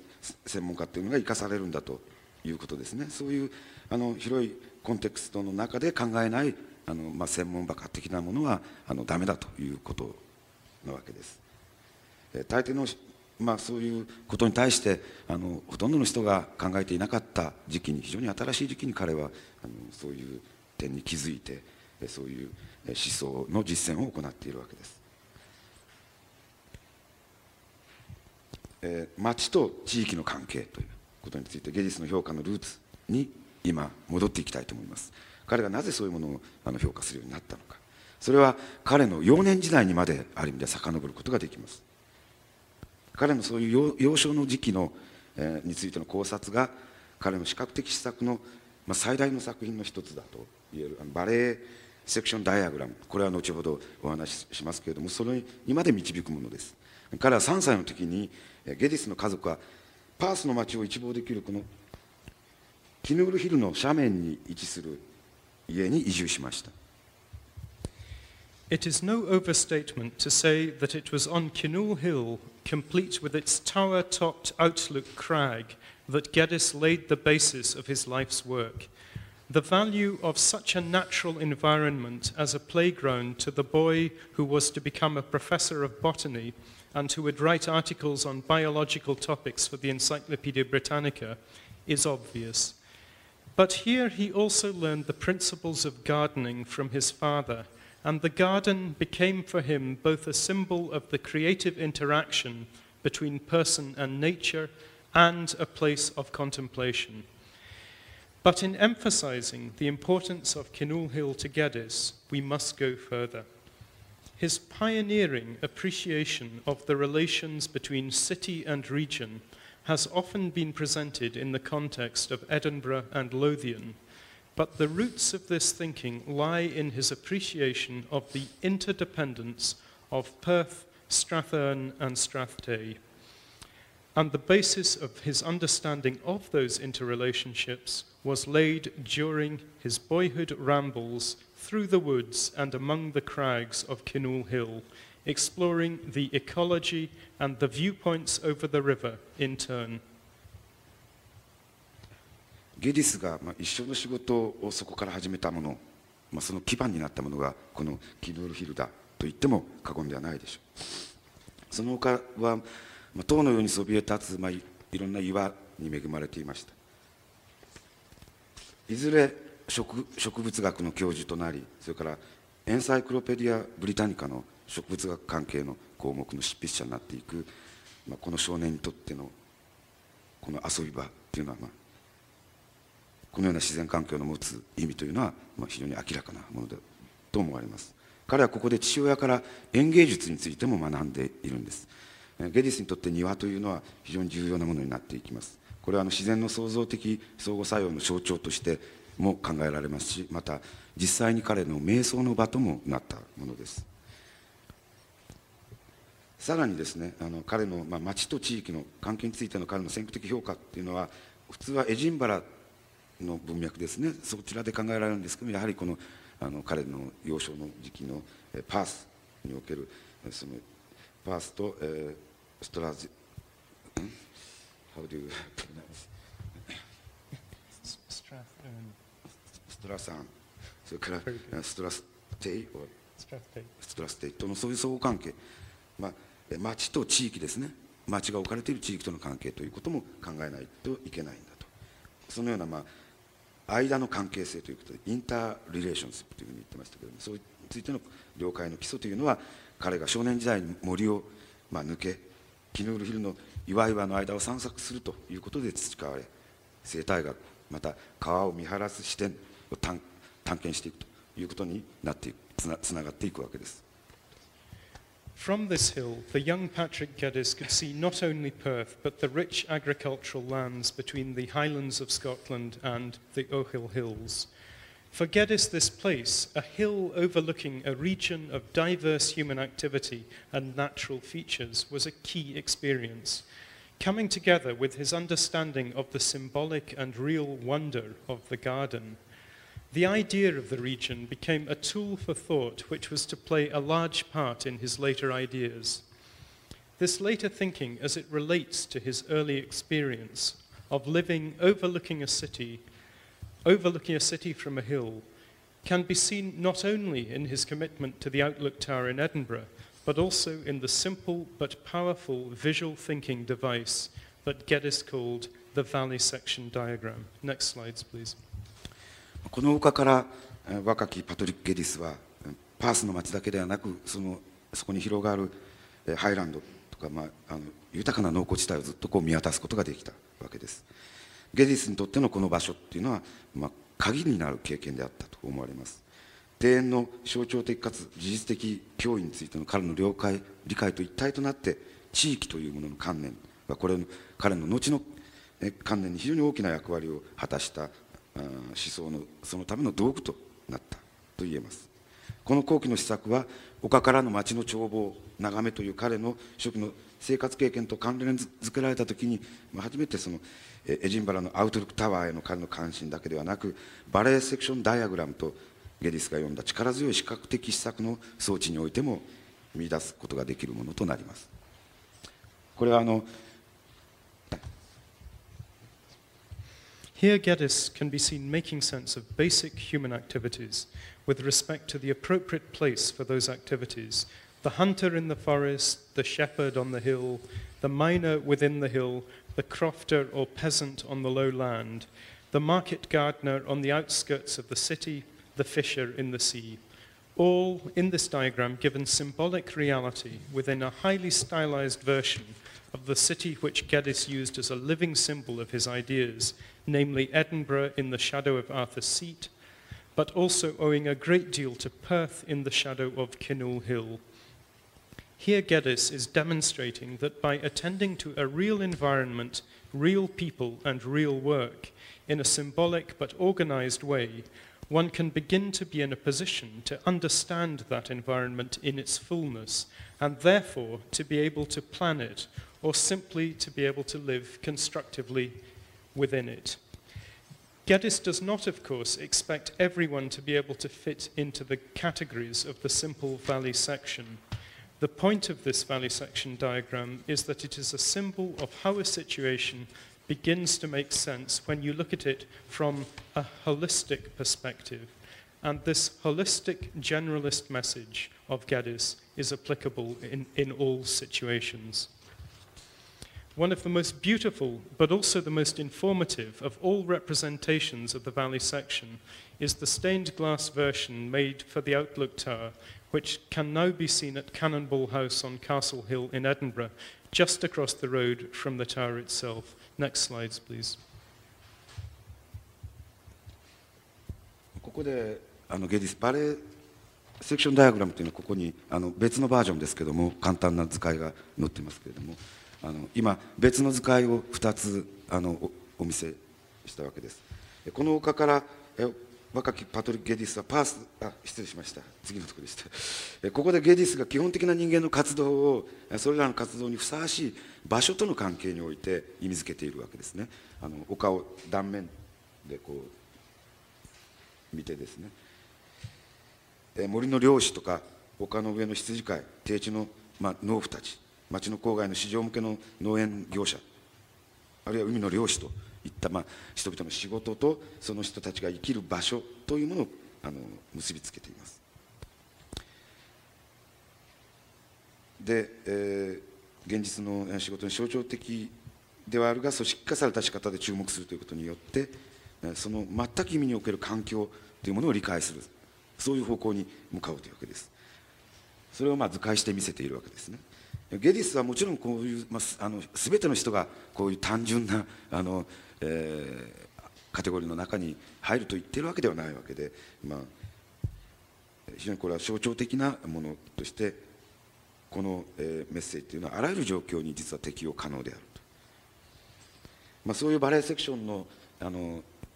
専門家っていうのが生かされるんだということですね。そういうあの広いコンテクストの中で考えないあの、まあ、専門バカ的なものはあのダメだということなわけです。え大抵のまあ、そういうことに対してあのほとんどの人が考えていなかった時期に非常に新しい時期に彼はあのそういう点に気づいてそういう思想の実践を行っているわけです、えー町と地域の関係ということについてゲディスの評価のルーツに今戻っていきたいと思います。彼がなぜそういうものをあの評価するようになったのか。それは彼の幼年時代にまである意味で遡ることができます。彼のそういう幼少の時期の、えーについての考察が彼の視覚的施策の、まあ、最大の作品の一つだと言えるあのバレエセクションダイアグラムこれは後ほどお話ししますけれどもそれにまで導くものです。彼は3歳の時にゲディスの家族はパースの町を一望できるこのキヌールヒルの斜面に位置する家に移住しました It is no overstatement to say that it was on Kinnoull Hill complete with its tower topped outlook crag, that Geddes laid the basis of his life's work. The value of such a natural environment as a playground to the boy who was to become a professor of botany and who would write articles on biological topics for the Encyclopedia Britannica is obvious. But here he also learned the principles of gardening from his father, and the garden became for him both a symbol of the creative interaction between person and nature and a place of contemplation. But in emphasizing the importance of Kinul Hill to Geddes, we must go further. His pioneering appreciation of the relations between city and region has often been presented in the context of Edinburgh and Lothian, but the roots of this thinking lie in his appreciation of the interdependence of Perth, Strathern, and Strathtay. And the basis of his understanding of those interrelationships was laid during his boyhood rambles through the woods and among the crags of Kinul Hill, exploring the ecology and the viewpoints over the river in turn. ゲディスがまあ一生の仕事をそこから始めたもの、まあ、その基盤になったものがこのキドールヒルだと言っても過言ではないでしょうその他は、まあ、塔のようにそびえ立つ、まあ、いろんな岩に恵まれていましたいずれ植植物学の教授となりそれからエンサイクロペディア・ブリタニカの植物学関係の項目の執筆者になっていく、まあ、この少年にとってのこの遊び場っていうのは、まあ、このような自然環境の持つ意味というのは、まあ、非常に明らかなものだと思われます。彼はここで父親から園芸術についても学んでいるんです。ゲディスにとって庭というのは非常に重要なものになっていきます。これはあの自然の創造的相互作用の象徴としても考えられますしまた実際に彼の瞑想の場ともなったものです。さらにですねあの彼の、まあ、町と地域の関係についての彼の先駆的評価っていうのは普通はエジンバラの文脈ですね。そちらで考えられるんですけどやはりこのあの彼の幼少の時期のえパースにおけるそのパースと、えー、ストラジん？How do you pronounce? ストラサンそれからストラステイストラステイ。とのそういう相互関係、まあ、町と地域ですね。町が置かれている地域との関係ということも考えないといけないんだと。そのような、まあ、間の関係性ということでインターリレーションシップというふうに言ってましたけどもそうについての了解の基礎というのは彼が少年時代に森を、まあ、抜けキヌールヒルの岩々の間を散策するということで培われ生態学また川を見晴らす視点を探探検していくということになっていくつなつながっていくわけです From this hill, the young Patrick Geddes could see not only Perth, but the rich agricultural lands between the highlands of Scotland and the Ohill Hills. For Geddes, this place, a hill overlooking a region of diverse human activity and natural features, was a key experience, coming together with his understanding of the symbolic and real wonder of the garden. The idea of the region became a tool for thought which was to play a large part in his later ideas. This later thinking, as it relates to his early experience of living overlooking a city, overlooking a city from a hill, can be seen not only in his commitment to the Outlook Tower in Edinburgh, but also in the simple but powerful visual thinking device that Geddes called the valley section diagram. Next slides, please. この丘から若きパトリック・ゲディスはパースの町だけではなくそのそこに広がるハイランドとか、まあ、あの豊かな農耕地帯をずっとこう見渡すことができたわけです。ゲディスにとってのこの場所っていうのは、まあ、鍵になる経験であったと思われます。庭園の象徴的かつ事実的脅威についての彼の了解理解と一体となって地域というものの観念はこれの彼の後の観念に非常に大きな役割を果たした思想のそのための道具となったと言えます。この後期の施策は丘からの町の眺望眺めという彼の初期の生活経験と関連づけられた時に初めてそのエジンバラのアウトルックタワーへの彼の関心だけではなくバレーセクションダイアグラムとゲディスが読んだ力強い視覚的施策の装置においても見出すことができるものとなります。これはあの Here, Geddes can be seen making sense of basic human activities with respect to the appropriate place for those activities. The hunter in the forest, the shepherd on the hill, the miner within the hill, the crofter or peasant on the low land, the market gardener on the outskirts of the city, the fisher in the sea. All in this diagram given symbolic reality within a highly stylized version of the city which Geddes used as a living symbol of his ideas, namely Edinburgh in the shadow of Arthur's Seat, but also owing a great deal to Perth in the shadow of Kinnoul Hill. Here, Geddes is demonstrating that by attending to a real environment, real people, and real work in a symbolic but organized way, one can begin to be in a position to understand that environment in its fullness and therefore to be able to plan it or simply to be able to live constructively within it. Geddes does not, of course, expect everyone to be able to fit into the categories of the simple valley section. The point of this valley section diagram is that it is a symbol of how a situation begins to make sense when you look at it from a holistic perspective. And this holistic generalist message of Geddes is applicable in, in all situations One of the most beautiful, but also the most informative of all representations of the valley section is the stained glass version made for the Outlook Tower, which can now be seen at Cannonball House on Castle Hill in Edinburgh, just across the road from the tower itself. Next slides, please. ここであのゲディスバレーセクションダイアグラムというのはここにあの別のバージョンですけども簡単な図解が載ってますけれども あの今別の図解を2つあのお見せしたわけです。この丘からえ若きパトリック・ゲディスはパースあ失礼しました。次のところでした。えここでゲディスが基本的な人間の活動をそれらの活動にふさわしい場所との関係において意味づけているわけですね。あの丘を断面でこう見てですね。え森の漁師とか丘の上の羊飼い低地の、まあ、農夫たち。町の郊外の市場向けの農園業者あるいは海の漁師といった、まあ、人々の仕事とその人たちが生きる場所というものをあの結びつけています。で、えー、現実の仕事に象徴的ではあるが組織化された仕方で注目するということによってその全く意味における環境というものを理解するそういう方向に向かうというわけです。それをまあ図解して見せているわけですね。ゲディスはもちろんこういう、まあ、あの全ての人がこういう単純なあの、えー、カテゴリーの中に入ると言ってるわけではないわけで、まあ、非常にこれは象徴的なものとしてこの、えー、メッセージというのはあらゆる状況に実は適用可能であると、まあ、そういうバレエセクションの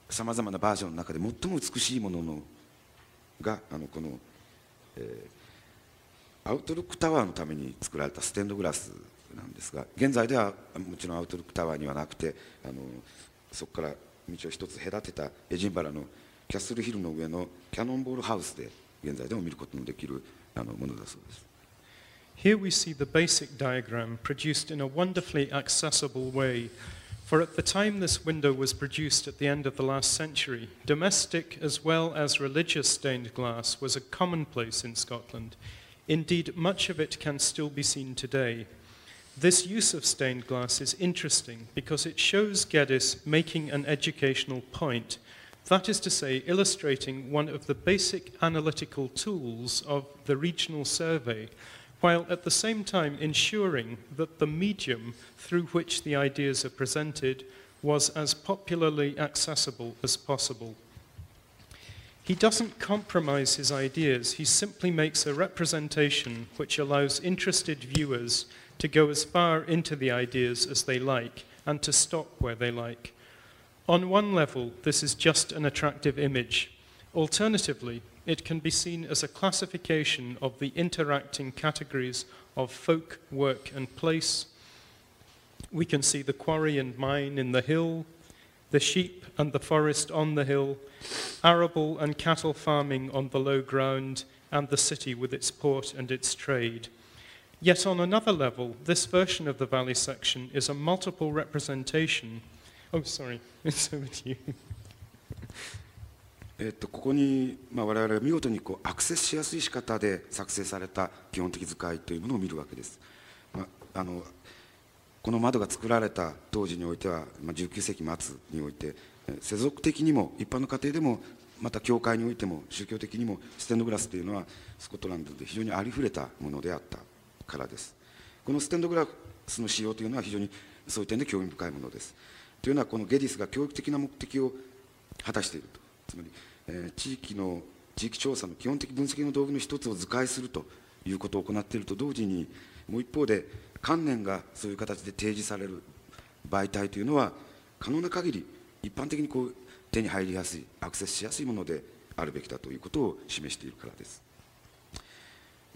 さまざまなバージョンの中で最も美しいもののがあのこの、えーアウトルックタワーのために作られたステンドグラスなんですが現在ではもちろんアウトルックタワーにはなくてあのそこから道を一つ隔てたエジンバラのキャッスルヒルの上のキャノンボールハウスで現在でも見ることのできるあのものだそうです。Here we see the basic diagram produced in a wonderfully accessible way. For at the time this window was produced at the end of the last century, domestic as well as religious stained glass was a commonplace in Scotland. Indeed, much of it can still be seen today. This use of stained glass is interesting because it shows Geddes making an educational point. That is to say, illustrating one of the basic analytical tools of the regional survey, while at the same time ensuring that the medium through which the ideas are presented was as popularly accessible as possible. He doesn't compromise his ideas, he simply makes a representation which allows interested viewers to go as far into the ideas as they like and to stop where they like. On one level, this is just an attractive image. Alternatively, it can be seen as a classification of the interacting categories of folk, work, and place. We can see the quarry and mine in the hill, the sheep and the forest on the hill, arable and cattle farming on the low ground, and the city with its port and its trade. Yet on another level, this version of the valley section is a multiple representation. Oh, sorry, it's over to you. えっと、ここに、まあ、我々は見事にこうアクセスしやすい仕方で作成された基本的図解というものを見るわけです。まあ、あの この窓が作られた当時においては、まあ、19世紀末において世俗的にも一般の家庭でもまた教会においても宗教的にもステンドグラスというのはスコットランドで非常にありふれたものであったからです。このステンドグラスの使用というのは非常にそういう点で興味深いものです。というのはこのゲディスが教育的な目的を果たしていると。つまり、えー、地域の地域調査の基本的分析の道具の一つを図解するということを行っていると同時にもう一方で観念がそういう形で提示される媒体というのは可能な限り一般的にこう手に入りやすいアクセスしやすいものであるべきだということを示しているからです。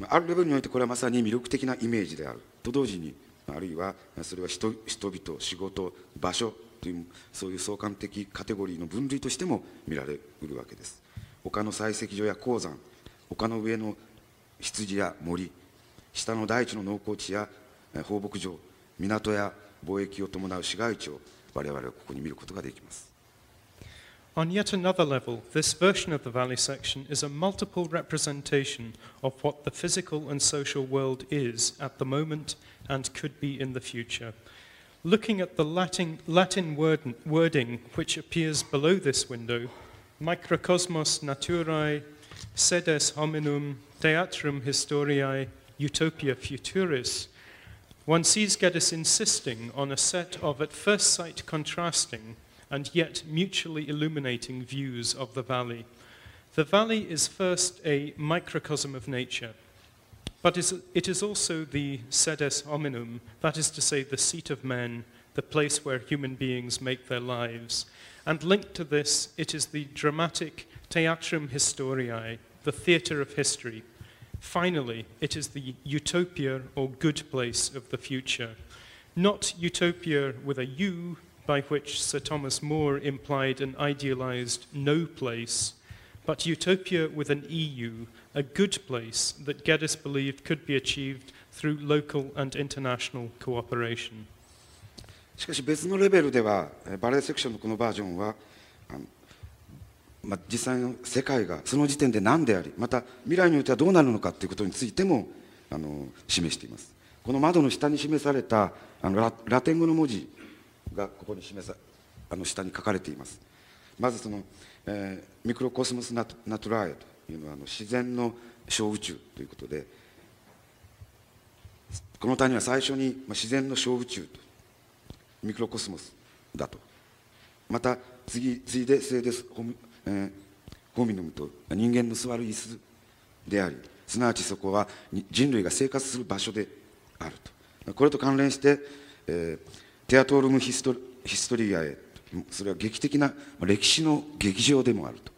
あるレベルにおいてこれはまさに魅力的なイメージである。と同時にあるいはそれは人人々仕事場所というそういう相関的カテゴリーの分類としても見られうるわけです。丘の採石場や鉱山丘の上の羊や森下の大地の農耕地や放牧場港や貿易を伴う市街地を我々はここに見ることができます On yet another level, this version of the valley section is a multiple representation of what the physical and social world is at the moment and could be in the future. Looking at the Latin, Latin word, wording which appears below this window, microcosmos naturae, sedes hominum, theatrum historiae, utopia futuris, one sees Geddes insisting on a set of at first sight contrasting and yet mutually illuminating views of the valley. The valley is first a microcosm of nature, but it is also the sedes hominum, that is to say, the seat of men, the place where human beings make their lives. And linked to this, it is the dramatic Theatrum Historiae, the theatre of history. Finally, it is the utopia or good place of the future. Not utopia with a U, by which Sir Thomas More implied an idealized no place, but utopia with an EU, a good place that Geddes believed could be achieved through local and international cooperation. しかし別のレベルではバレエセクションのこのバージョンはあの、 まあ、実際の世界がその時点で何でありまた未来においてはどうなるのかということについてもあの示しています。この窓の下に示されたあのララテン語の文字がここに示さあの下に書かれています。まずその、えー、 microcosmos nat naturae というのはあの自然の小宇宙ということでこの谷は最初にまあ自然の小宇宙とミクロコスモスだと。また次次いで sedes ho,、えー、 hominum と人間の座る椅子でありすなわちそこは人類が生活する場所であると。これと関連して、えー、 theatrum hist historiae それは劇的な歴史の劇場でもあると。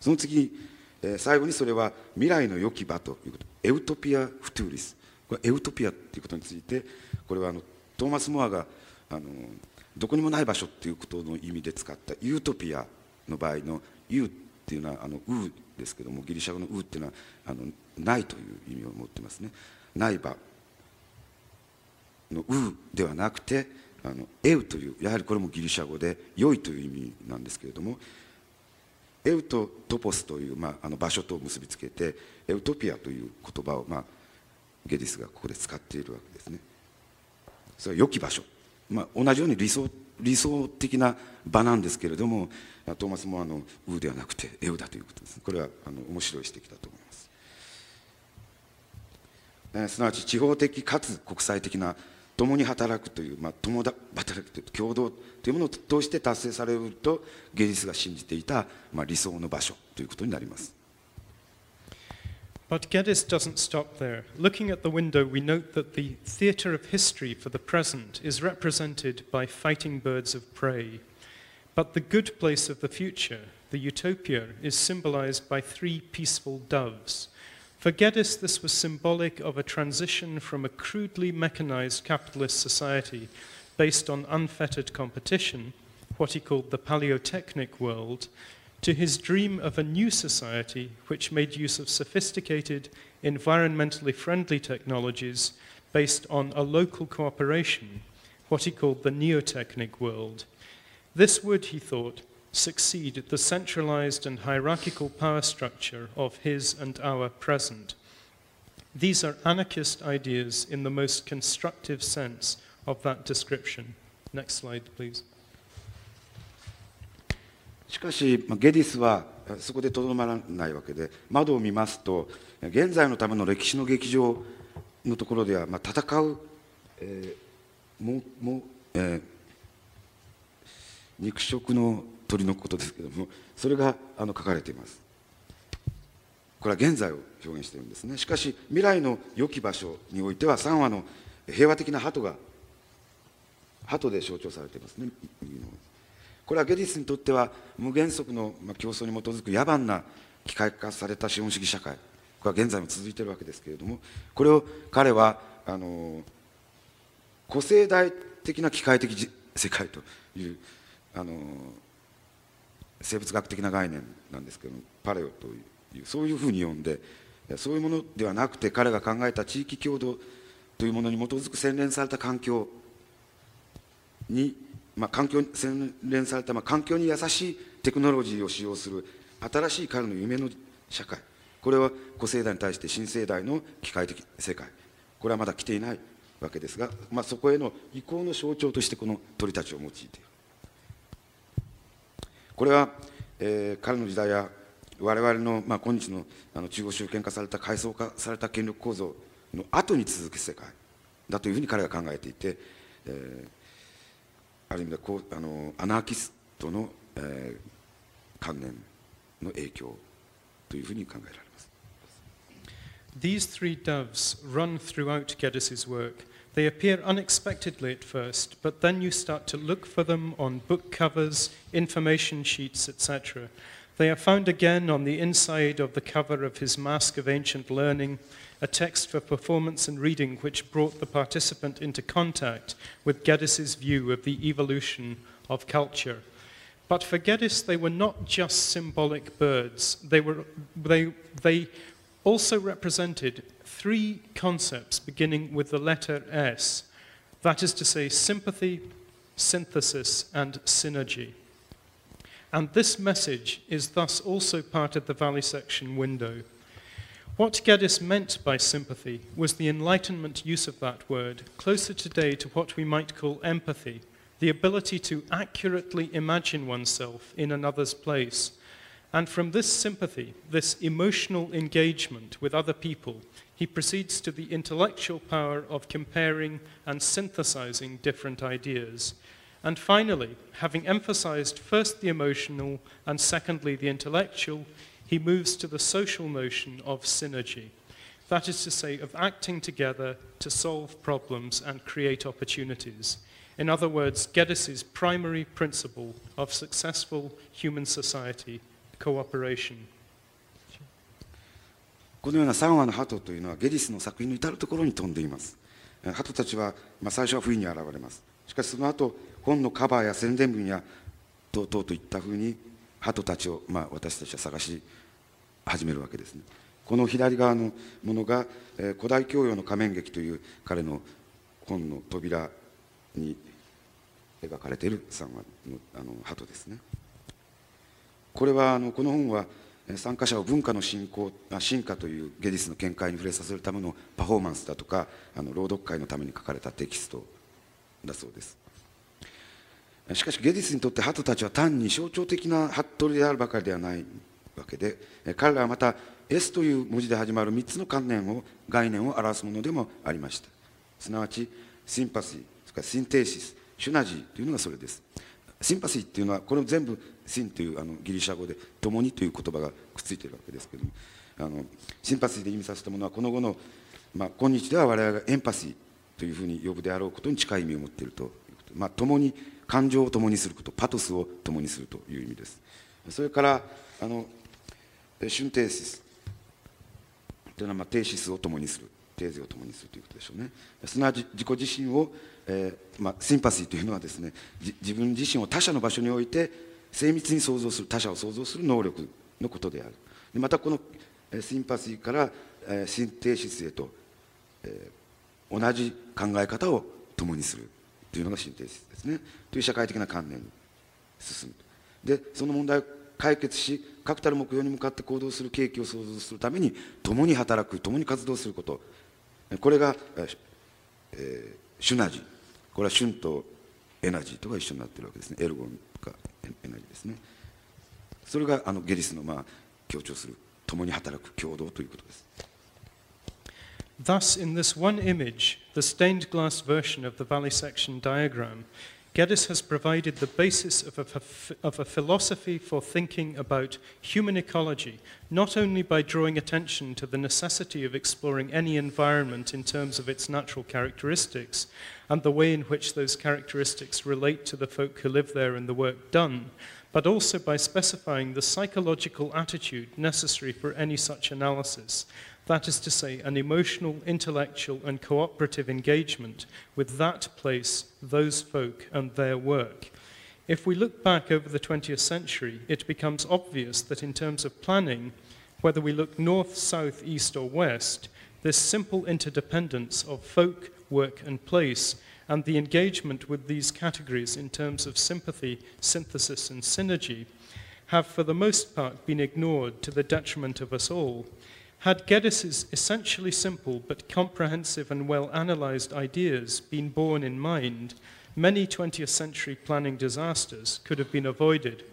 その次に、えー、最後にそれは未来の良き場ということ。 Eutopia futuris。これ Eutopia ということについてこれはあのトーマス・モアがあのどこにもない場所っていうことの意味で使ったユートピアの場合のユーっていうのはあのウーですけどもギリシャ語のウーっていうのはあのないという意味を持ってますね。ない場のウではなくてあのエウというやはりこれもギリシャ語で良いという意味なんですけれどもエウとトポスという、まあ、あの場所と結びつけてエウトピアという言葉を、まあ、ゲディスがここで使っているわけですね。それは良き場所。まあ、同じように理想理想的な場なんですけれどもトーマスもあのウではなくてエウだということです。これはあの面白い指摘だと思います、えー、すなわち地方的かつ国際的な共に働くという、まあ、共だ働くという共同というものを通して達成されると芸術が信じていた、まあ、理想の場所ということになります。But Geddes doesn't stop there. Looking at the window, we note that the theatre of history for the present is represented by fighting birds of prey. But the good place of the future, the utopia, is symbolized by three peaceful doves. For Geddes, this was symbolic of a transition from a crudely mechanized capitalist society based on unfettered competition, what he called the paleotechnic world, to his dream of a new society which made use of sophisticated, environmentally friendly technologies based on a local cooperation, what he called the neotechnic world. This would, he thought, succeed the centralized and hierarchical power structure of his and our present. These are anarchist ideas in the most constructive sense of that description. Next slide, please. しかし、ゲディスはそこでとどまらないわけで窓を見ますと現在のための歴史の劇場のところでは、まあ、戦う、えーももえー肉食の鳥のことですけどもそれがあの書かれています。これは現在を表現しているんですね。しかし未来の良き場所においては3羽の平和的な鳩が鳩で象徴されていますね。これはゲディスにとっては無原則の競争に基づく野蛮な機械化された資本主義社会これは現在も続いているわけですけれどもこれを彼はあの個性大的な機械的世界というあの生物学的な概念なんですけどパレオというそういうふうに呼んでそういうものではなくて彼が考えた地域共同というものに基づく洗練された環境に、まあ、環境洗練された、まあ、環境に優しいテクノロジーを使用する新しい彼の夢の社会。これは古生代に対して新生代の機械的世界。これはまだ来ていないわけですが、まあ、そこへの移行の象徴としてこの鳥たちを用いている。これは、えー、彼の時代や我々の、まあ、今日のあの中央集権化された階層化された権力構造の後に続く世界だというふうに彼は考えていて、えー、ある意味でこうあのアナーキストの、えー、観念の影響というふうに考えられます。These three doves run throughout Geddes' work. They appear unexpectedly at first, but then you start to look for them on book covers, information sheets, etc. They are found again on the inside of the cover of his Mask of Ancient Learning, a text for performance and reading which brought the participant into contact with Geddes' view of the evolution of culture. But for Geddes, they were not just symbolic birds. They, were, they, they also represented three concepts beginning with the letter S. That is to say, sympathy, synthesis, and synergy. And this message is thus also part of the Valley section window. What Geddes meant by sympathy was the Enlightenment use of that word, closer today to what we might call empathy, the ability to accurately imagine oneself in another's place. And from this sympathy, this emotional engagement with other people, he proceeds to the intellectual power of comparing and synthesizing different ideas. And finally, having emphasized first the emotional and secondly the intellectual, he moves to the social notion of synergy. That is to say, of acting together to solve problems and create opportunities. In other words, Geddes' primary principle of successful human society, cooperation. このような3羽の鳩というのはゲディスの作品の至る所に飛んでいます鳩たちは、まあ、最初は冬に現れますしかしその後本のカバーや宣伝文や等々といったふうに鳩たちを、まあ、私たちは探し始めるわけですね。この左側のものが、えー、古代教養の仮面劇という彼の本の扉に描かれている3羽のあの鳩ですね。これはあのこの本は参加者を文化の進行進化というゲディスの見解に触れさせるためのパフォーマンスだとかあの朗読会のために書かれたテキストだそうです。しかしゲディスにとって鳩たちは単に象徴的な鳩であるばかりではないわけで彼らはまた S という文字で始まる3つの観念を概念を表すものでもありました。すなわちシンパシーそれからシンテーシスシュナジーというのがそれです。シンパシーっていうのはこれも全部シンというあのギリシャ語で共にという言葉がくっついているわけですけどもあのシンパシーで意味させたものはこの後の、まあ、今日では我々がエンパシーというふうに呼ぶであろうことに近い意味を持っているということ。まあ共に感情を共にすることパトスを共にするという意味です。それからあのシュンテーシス。というのはまあテーシスを共にする。テーゼを共にするということでしょうね。すなわち自己自身をえーまあ、シンパシーというのはですね自分自身を他者の場所において精密に想像する他者を想像する能力のことである。でまたこのえシンパシーからえーシンテーシスへと、えー同じ考え方を共にするというのがシンテーシスですね。という社会的な観念に進むでその問題解決し確たる目標に向かって行動する契機を創造するために共に働く共に活動すること。これが、えーシュナジー。これは旬とエナジーとが一緒になっているわけですね。エルゴンがエエナジーですね。それがあのゲリスのまあ強調する共に働く共同ということです。Thus, in this one image, the stained glass version of the valley section diagram, Geddes has provided the basis of a, of a philosophy for thinking about human ecology, not only by drawing attention to the necessity of exploring any environment in terms of its natural characteristics and the way in which those characteristics relate to the folk who live there and the work done, but also by specifying the psychological attitude necessary for any such analysis. That is to say, an emotional, intellectual, and cooperative engagement with that place, those folk, and their work. If we look back over the 20th century, it becomes obvious that in terms of planning, whether we look north, south, east, or west, this simple interdependence of folk, work, and place, and the engagement with these categories in terms of sympathy, synthesis, and synergy, have for the most part been ignored to the detriment of us all. Had Geddes' essentially simple but comprehensive and well analysed ideas been borne in mind, many 20th century planning disasters could have been avoided.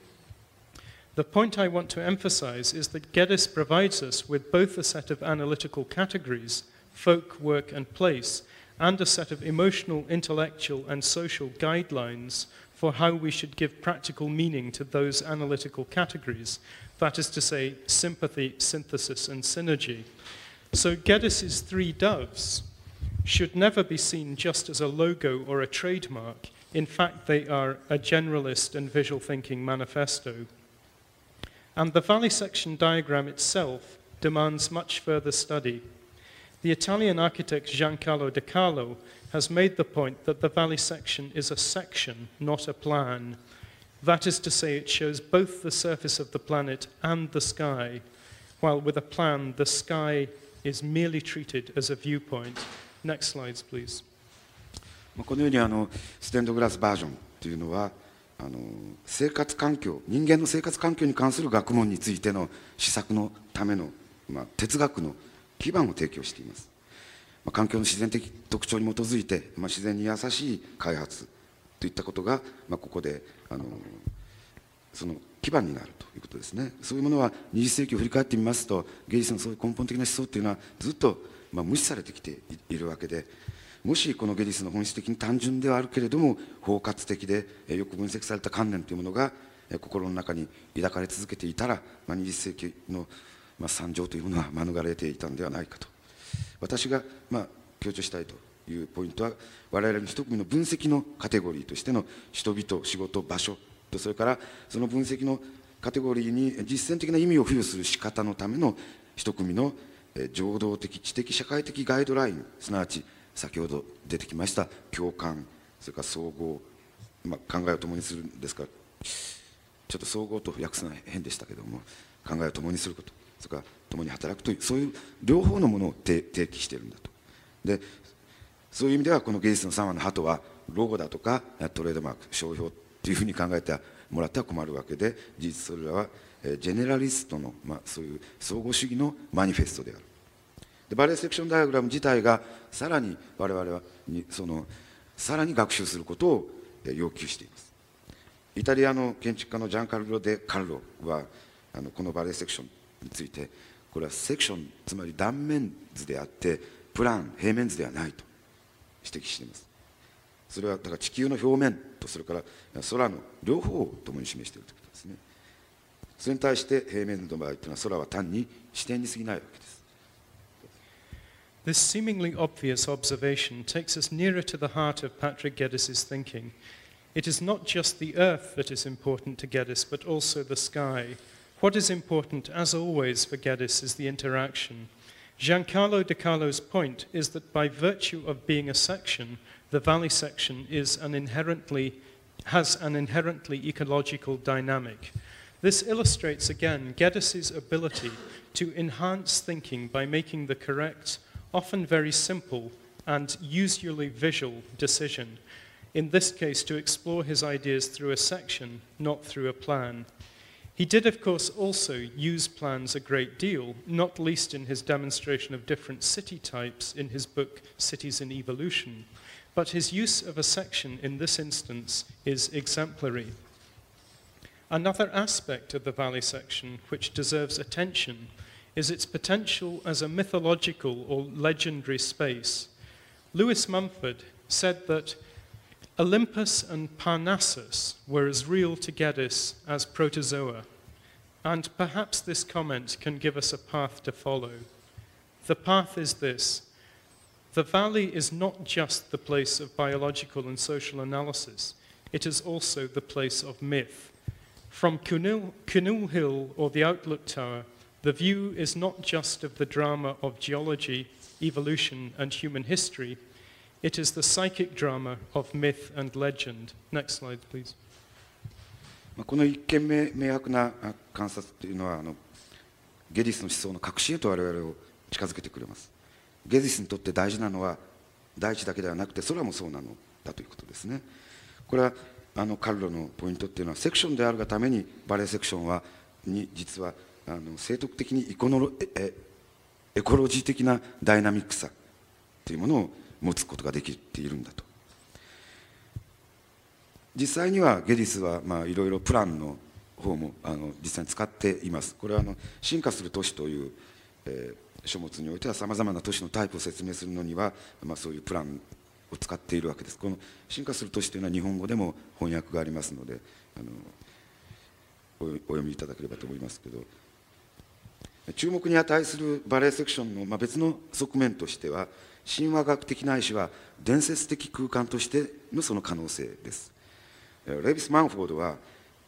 The point I want to emphasise is that Geddes provides us with both a set of analytical categories, folk, work, and place, and a set of emotional, intellectual, and social guidelines for how we should give practical meaning to those analytical categories, that is to say, sympathy, synthesis, and synergy. So Geddes' three doves should never be seen just as a logo or a trademark. In fact, they are a generalist and visual thinking manifesto. And the valley section diagram itself demands much further study. The Italian architect Giancarlo De Carlo has made the point that the valley section is a section, not a plan. That is to say, it shows both the surface of the planet and the sky, while with a plan, the sky is merely treated as a viewpoint. Next slides, please. まあこのようにあのステンドグラスバージョンというのはあの生活環境人間の生活環境に関する学問についての施策のための、まあ、哲学の基盤を提供しています、まあ、環境の自然的特徴に基づいて、まあ、自然に優しい開発といったことが、まあ、ここであのその基盤になるということですね。そういうものは20世紀を振り返ってみますと芸術のそういう根本的な思想というのはずっと、まあ、無視されてきているわけでもしこのゲリスの本質的に単純ではあるけれども包括的でよく分析された観念というものが心の中に抱かれ続けていたら、まあ、20世紀の、まあ、惨状というものは免れていたんではないかと。私が、まあ、強調したいというポイントは我々の一組の分析のカテゴリーとしての人々仕事場所とそれからその分析のカテゴリーに実践的な意味を付与する仕方のための一組の情動的知的社会的ガイドラインすなわち先ほど出てきました共感それから総合、まあ、考えを共にするんですからちょっと総合と訳すのは変でしたけども考えを共にすることそれから共に働くというそういう両方のものを提起しているんだと。でそういう意味ではこの芸術の3話の鳩はロゴだとかトレードマーク商標というふうに考えてもらっては困るわけで事実それらはジェネラリストの、まあ、そういう総合主義のマニフェストである。でバレーセクションダイアグラム自体がさらに我々はにそのさらに学習することを要求しています。イタリアの建築家のジャンカルロ・デ・カルロはあのこのバレーセクションについてこれはセクションつまり断面図であってプラン平面図ではないと指摘していますそれはだから地球の表面とそれから空の両方を共に示しているということですねそれに対して平面図の場合というのは空は単に視点に過ぎないわけです This seemingly obvious observation takes us nearer to the heart of Patrick Geddes' thinking. It is not just the earth that is important to Geddes, but also the sky. What is important, as always, for Geddes is the interaction. Giancarlo De Carlo's point is that by virtue of being a section, the valley section is an inherently, has an inherently ecological dynamic. This illustrates again Geddes' ability to enhance thinking by making the correct, often very simple, and usually visual decision. In this case, to explore his ideas through a section, not through a plan. He did, of course, also use plans a great deal, not least in his demonstration of different city types in his book Cities in Evolution. But his use of a section in this instance is exemplary. Another aspect of the valley section which deserves attention is its potential as a mythological or legendary space. Lewis Mumford said that Olympus and Parnassus were as real to Geddes as protozoa, and perhaps this comment can give us a path to follow. The path is this the valley is not just the place of biological and social analysis, it is also the place of myth. From Cunil, Hill or the Outlook Tower, the view is not just of the drama of geology, evolution, and human history, it is the psychic drama of myth and legend. Next slide, please. この一見明明白な観察というのはあのゲディスの思想の核心へと我々を近づけてくれますゲディスにとって大事なのは大地だけではなくて空もそうなのだということですねこれはあのカルロのポイントっていうのはセクションであるがためにバレエセクションはに実はあの生徳的にイコノロエエコロジー的なダイナミックさというものを持つことができているんだと。実際にはゲディスはまあいろいろプランの方もあの実際に使っています。これはあの進化する都市という、えー書物においてはさまざまな都市のタイプを説明するのには、まあ、そういうプランを使っているわけです。この進化する都市というのは日本語でも翻訳がありますのであのおお読みいただければと思いますけど。注目に値するバレエセクションの、まあ、別の側面としては神話学的ないしは伝説的空間としてのその可能性ですレビス・マンフォードは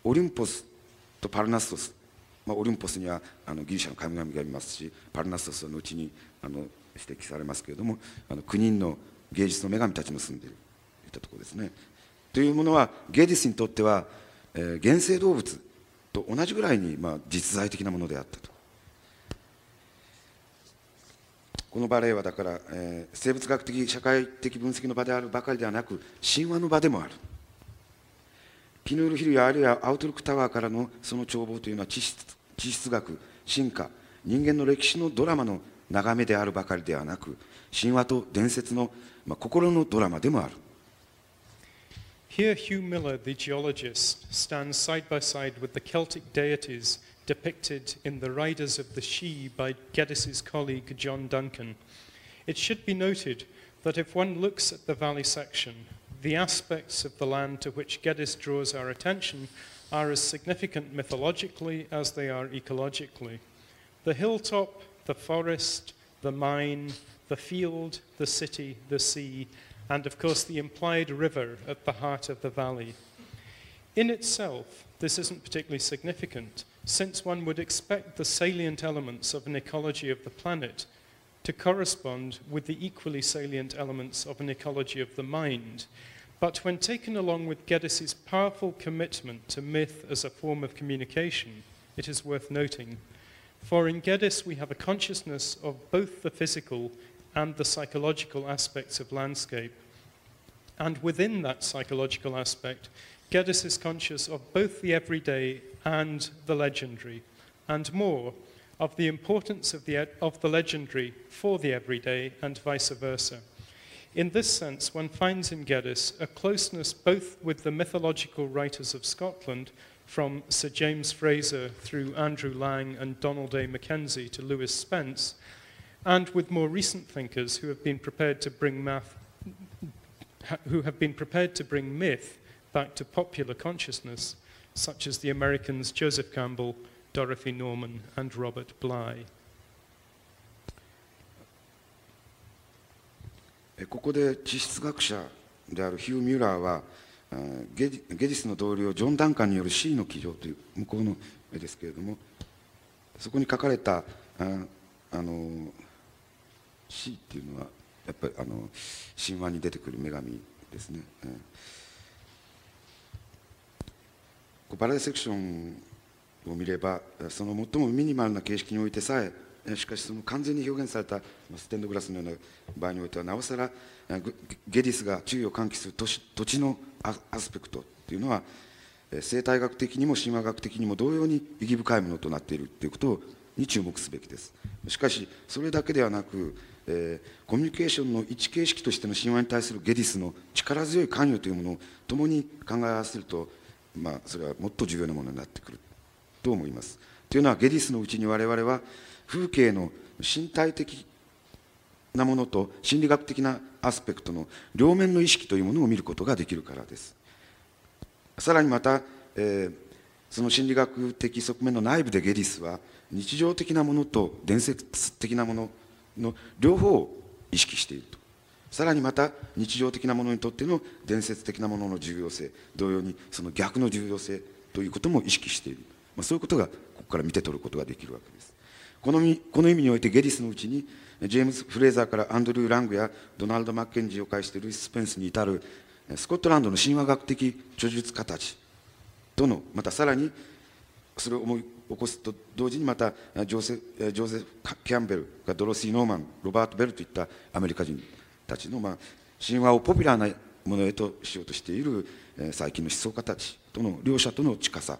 オリンポスとパルナストスまあ、オリンポスにはあのギリシャの神々がいますしパルナストスは後にあの指摘されますけれどもあの9人の芸術の女神たちの住んでいるといったところですね。というものはゲディスにとっては、えー、原生動物と同じぐらいに、まあ、実在的なものであったと。このバレエはだから、えー、生物学的社会的分析の場であるばかりではなく神話の場でもある。ピヌールヒルやあるいはアウトロックタワーからのその眺望というのは地質地質学進化人間の歴史のドラマの眺めであるばかりではなく神話と伝説の、まあ、心のドラマでもある Here, Hugh Miller, the geologist, stands side by side with the Celtic deities depicted in The Riders of the She by Geddes's colleague John Duncan. It should be noted that if one looks at the valley section, the aspects of the land to which Geddes draws our attention are as significant mythologically as they are ecologically. The hilltop, the forest, the mine, the field, the city, the sea, and of course the implied river at the heart of the valley. In itself, this isn't particularly significant, since one would expect the salient elements of an ecology of the planet to correspond with the equally salient elements of an ecology of the mind, but when taken along with Geddes's powerful commitment to myth as a form of communication, it is worth noting. For in Geddes, we have a consciousness of both the physical and the psychological aspects of landscape. And within that psychological aspect, Geddes is conscious of both the everyday and the legendary, and more, of the importance of the, of the legendary for the everyday and vice versa. In this sense, one finds in Geddes a closeness both with the mythological writers of Scotland, from Sir James Fraser through Andrew Lang and Donald A. Mackenzie to Lewis Spence, and with more recent thinkers who have been prepared to bring math, who have been prepared to bring myth back to popular consciousness, such as the Americans Joseph Campbell, Dorothy Norman, and Robert Bly. ここで地質学者であるヒュー・ミュラーはゲディスの同僚ジョン・ダンカンによる C の記上という向こうの絵ですけれどもそこに書かれたああの C っていうのはやっぱりあの神話に出てくる女神ですね。バレエセクションを見ればその最もミニマルな形式においてさえしかしその完全に表現されたステンドグラスのような場合においてはなおさらゲディスが注意を喚起する土地のアスペクトというのは生態学的にも神話学的にも同様に意義深いものとなっているということに注目すべきです。しかしそれだけではなく、えーコミュニケーションの一形式としての神話に対するゲディスの力強い関与というものを共に考え合わせると、まあ、それはもっと重要なものになってくると思います。というのはゲディスのうちに我々は風景の身体的なものと心理学的なアスペクトの両面の意識というものを見ることができるからです。さらにまた、えーその心理学的側面の内部でゲディスは日常的なものと伝説的なものの両方を意識していると。さらにまた日常的なものにとっての伝説的なものの重要性同様にその逆の重要性ということも意識している、まあ、そういうことがここから見て取ることができるわけです。このこの意味においてゲディスのうちにジェームズ・フレーザーからアンドリュー・ラングやドナルド・マッケンジーを介してルイス・スペンスに至るスコットランドの神話学的著述家たちとのまたさらにそれを思い起こすと同時にまたジョーセジョーゼフ・キャンベルかドロシー・ノーマンロバート・ベルといったアメリカ人たちの、まあ、神話をポピュラーなものへとしようとしているえー最近の思想家たちとの両者との近さ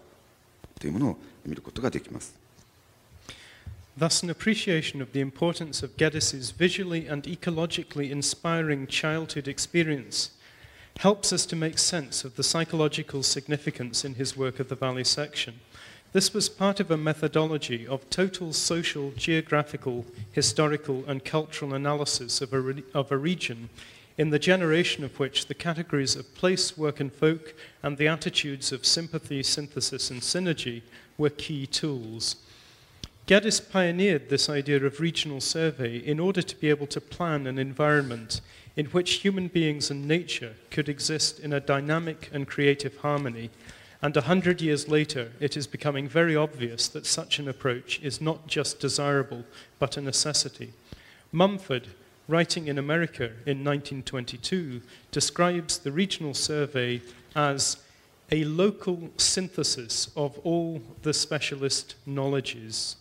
というものを見ることができます。Thus, an appreciation of the importance of Geddes' visually and ecologically inspiring childhood experience helps us to make sense of the psychological significance in his work of the Valley section. This was part of a methodology of total social, geographical, historical, and cultural analysis of a, re- of a region, in the generation of which the categories of place, work, and folk, and the attitudes of sympathy, synthesis, and synergy were key tools. Geddes pioneered this idea of regional survey in order to be able to plan an environment in which human beings and nature could exist in a dynamic and creative harmony. And a hundred years later, it is becoming very obvious that such an approach is not just desirable, but a necessity. Mumford, writing in America in 1922, describes the regional survey as a local synthesis of all the specialist knowledges.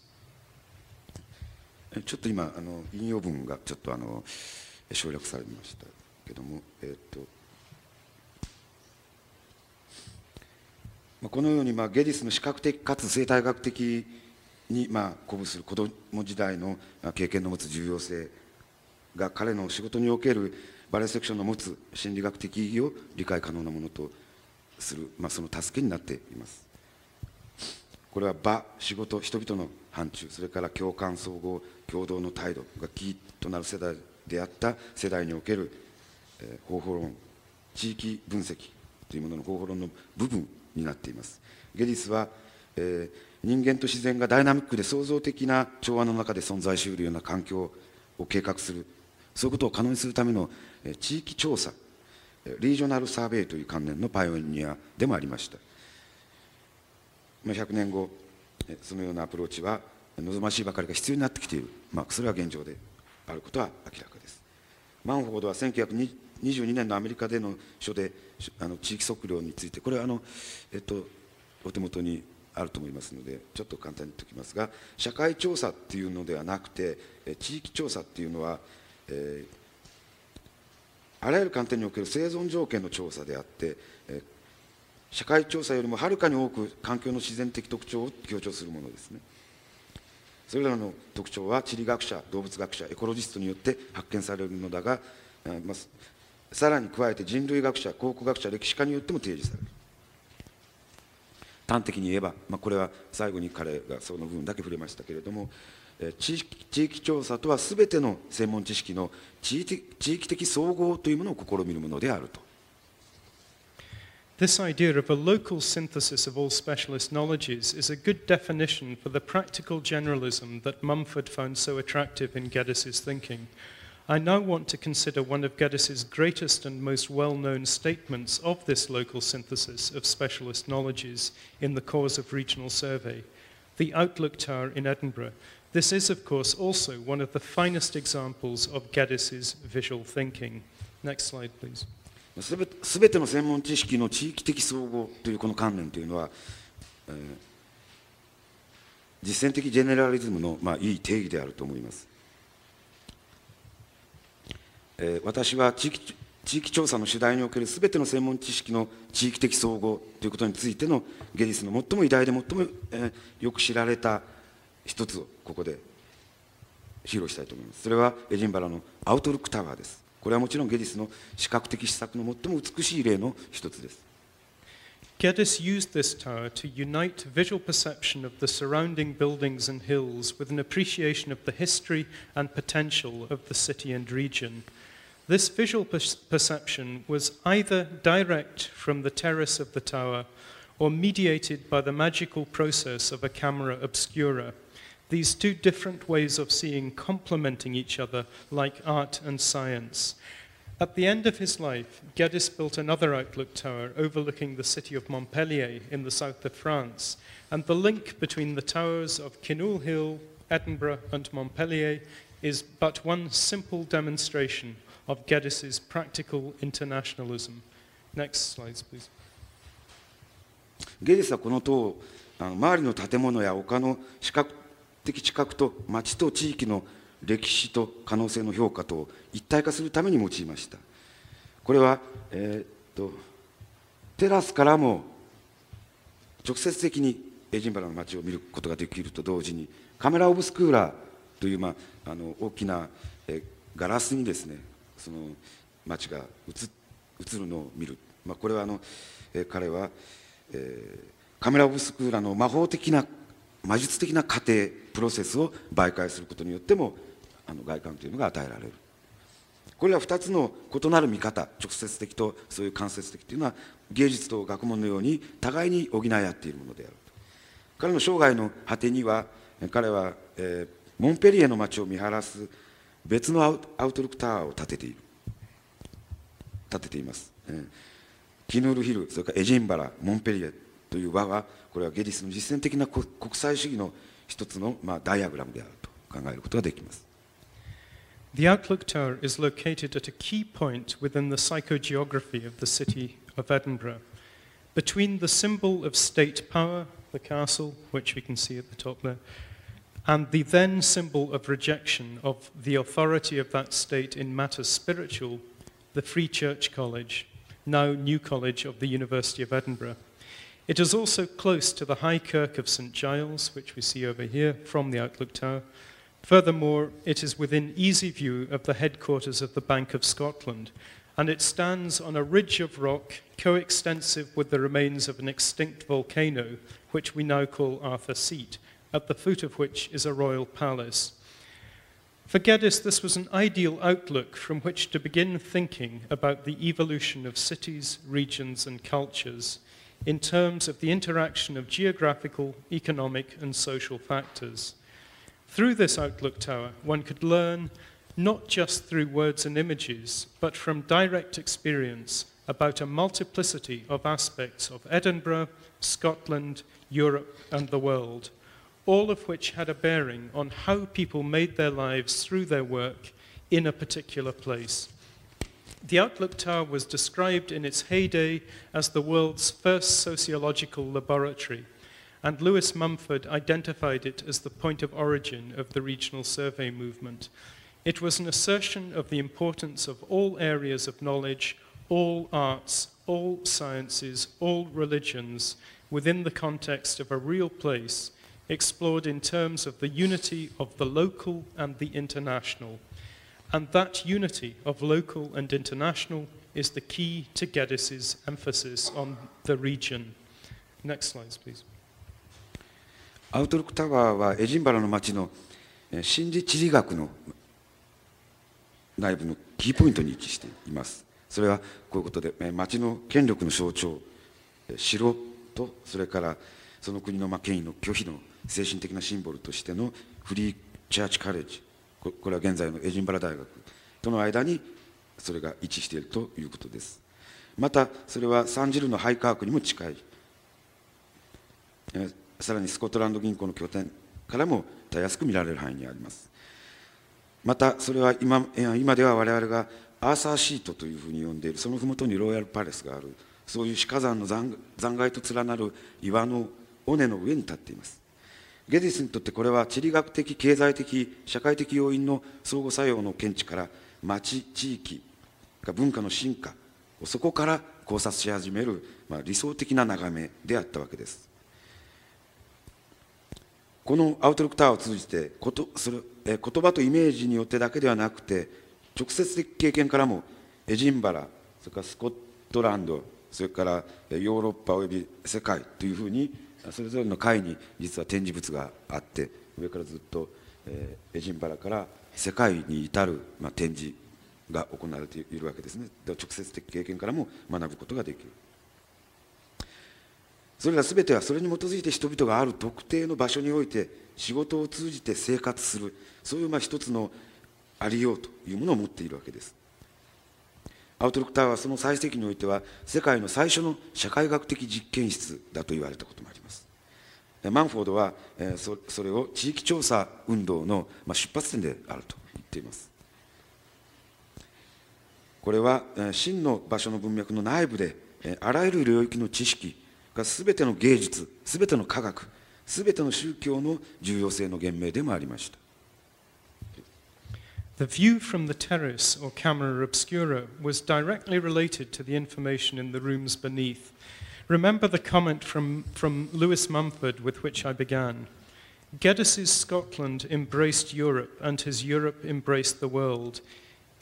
えちょっと今あの引用文がちょっとあのえ省略されましたけども、えっと まあこのように、まあ、ゲディスの視覚的かつ生態学的に、まあ、鼓舞する子ども時代の経験の持つ重要性が彼の仕事におけるバレエセクションの持つ心理学的意義を理解可能なものとする、まあ、その助けになっています。これは場仕事人々の範疇それから共感総合共同の態度がキーとなる世代であった世代における、え方法論地域分析というものの方法論の部分になっています。ゲディスは、えー人間と自然がダイナミックで創造的な調和の中で存在しうるような環境を計画する。そういうことを可能にするための、えー地域調査リージョナルサーベイという関連のパイオニアでもありました。ま100年後そのようなアプローチは望ましいばかりが必要になってきている、まあ、それは現状であることは明らかです。マンフォードは1922年のアメリカでの書であの地域測量についてこれはあの、えっと、お手元にあると思いますのでちょっと簡単に言っておきますが社会調査っていうのではなくて地域調査っていうのは、えーあらゆる観点における生存条件の調査であって、えー社会調査よりもはるかに多く環境の自然的特徴を強調するものですね。それらの特徴は地理学者動物学者エコロジストによって発見されるのだが、さらに加えて人類学者考古学者歴史家によっても提示される端的に言えば、まあ、これは最後に彼がその部分だけ触れましたけれども、えー地域地域調査とは全ての専門知識の地域地域的総合というものを試みるものであると。This idea of a local synthesis of all specialist knowledges is a good definition for the practical generalism that Mumford found so attractive in Geddes' thinking. I now want to consider one of Geddes' greatest and most well known statements of this local synthesis of specialist knowledges in the cause of regional survey the Outlook Tower in Edinburgh. This is, of course, also one of the finest examples of Geddes' visual thinking. Next slide, please. すべすべての専門知識の地域的総合というこの観念というのは、えー 実践的ジェネラリズムの、まあ、いい定義であると思います、 えー、私は地域地域調査の主題におけるすべての専門知識の地域的総合ということについてのゲディスの最も偉大で最も、えー、よく知られた一つをここで披露したいと思いますそれはエジンバラのアウトルックタワーですこれはもちろんゲディスの視覚的施策の最も美しい例の一つです Geddes used this tower to unite visual perception of the surrounding buildings and hills with an appreciation of the history and potential of the city and region. This visual per perception was either direct from the terrace of the tower or mediated by the magical process of a camera obscura. These two different ways of seeing complementing each other like art and science. At the end of his life, Geddes built another outlook tower overlooking the city of Montpellier in the south of France, and the link between the towers of Kinnoul Hill, Edinburgh, and Montpellier is but one simple demonstration of Geddes's practical internationalism. Next slides, please. ゲデスはこの塔あの周りの建物や丘の視覚的知覚と町と地域の歴史と可能性の評価と一体化するために用いましたこれは、えー、っとテラスからも直接的にエジンバラの街を見ることができると同時にカメラ・オブスクーラーという、まあ、あの大きな、えガラスにですねその街が映るのを見る、まあ、これはあの、え彼は、えー、カメラ・オブスクーラーの魔法的な魔術的な過程プロセスを媒介することによってもあの外観というのが与えられる。これは2つの異なる見方直接的とそういう間接的というのは芸術と学問のように互いに補い合っているものである。彼の生涯の果てには彼は、えー、モンペリエの町を見晴らす別のアウトルックタワーを建てている建てています、えー、キヌールヒルそれからエジンバラモンペリエという輪はこれはゲリスの実践的な国際主義の一つの、まあ、ダイアグラムであると考えることができます The Outlook Tower is located at a key point within the psychogeography of the city of Edinburgh. Between the symbol of state power, the castle, which we can see at the top there, and the then symbol of rejection of the authority of that state in matters spiritual, the Free Church College, now New College of the University of Edinburgh. It is also close to the High Kirk of St Giles, which we see over here from the Outlook Tower, Furthermore, it is within easy view of the headquarters of the Bank of Scotland, and it stands on a ridge of rock coextensive with the remains of an extinct volcano, which we now call Arthur Seat, at the foot of which is a royal palace. For Geddes, this was an ideal outlook from which to begin thinking about the evolution of cities, regions, and cultures in terms of the interaction of geographical, economic, and social factors. Through this Outlook Tower, one could learn not just through words and images, but from direct experience about a multiplicity of aspects of Edinburgh, Scotland, Europe, and the world, all of which had a bearing on how people made their lives through their work in a particular place. The Outlook Tower was described in its heyday as the world's first sociological laboratory and Lewis Mumford identified it as the point of origin of the regional survey movement. It was an assertion of the importance of all areas of knowledge, all arts, all sciences, all religions, within the context of a real place, explored in terms of the unity of the local and the international. And that unity of local and international is the key to Geddes' emphasis on the region. Next slides, please. アウトロックタワーはエジンバラの町の心理地理学の内部のキーポイントに位置していますそれはこういうことで町の権力の象徴城とそれからその国の権威の拒否の精神的なシンボルとしてのフリーチャーチカレッジ。これは現在のエジンバラ大学との間にそれが位置しているということです。またそれはサンジルのハイカークにも近い。さらにスコットランド銀行の拠点からもたやすく見られる範囲にあります。またそれは今今では我々がアーサーシートというふうに呼んでいる。その麓にロイヤルパレスがある。そういう死火山の残骸と連なる岩の尾根の上に立っています。ゲディスにとってこれは地理学的経済的社会的要因の相互作用の見地から町地域が文化の進化をそこから考察し始める、まあ、理想的な眺めであったわけです。このアウトロックタワーを通じてことそれえ言葉とイメージによってだけではなくて直接的経験からもエジンバラそれからスコットランドそれからヨーロッパおよび世界というふうにそれぞれの階に実は展示物があって上からずっと、えエジンバラから世界に至る、まあ、展示が行われているわけですね。で直接的経験からも学ぶことができる。それら全てはそれに基づいて人々がある特定の場所において仕事を通じて生活する。そういうまあ一つのありようというものを持っているわけです。アウトロックタワーはその最盛期においては世界の最初の社会学的実験室だと言われたこともあります。マンフォードはそれを地域調査運動の出発点であると言っています。これは真の場所の文脈の内部であらゆる領域の知識が全ての芸術全ての科学全ての宗教の重要性の言明でもありました。The view from the terrace or camera obscura was directly related to the information in the rooms beneath. Remember the comment from, from Lewis Mumford with which I began. Geddes' Scotland embraced Europe, and his Europe embraced the world.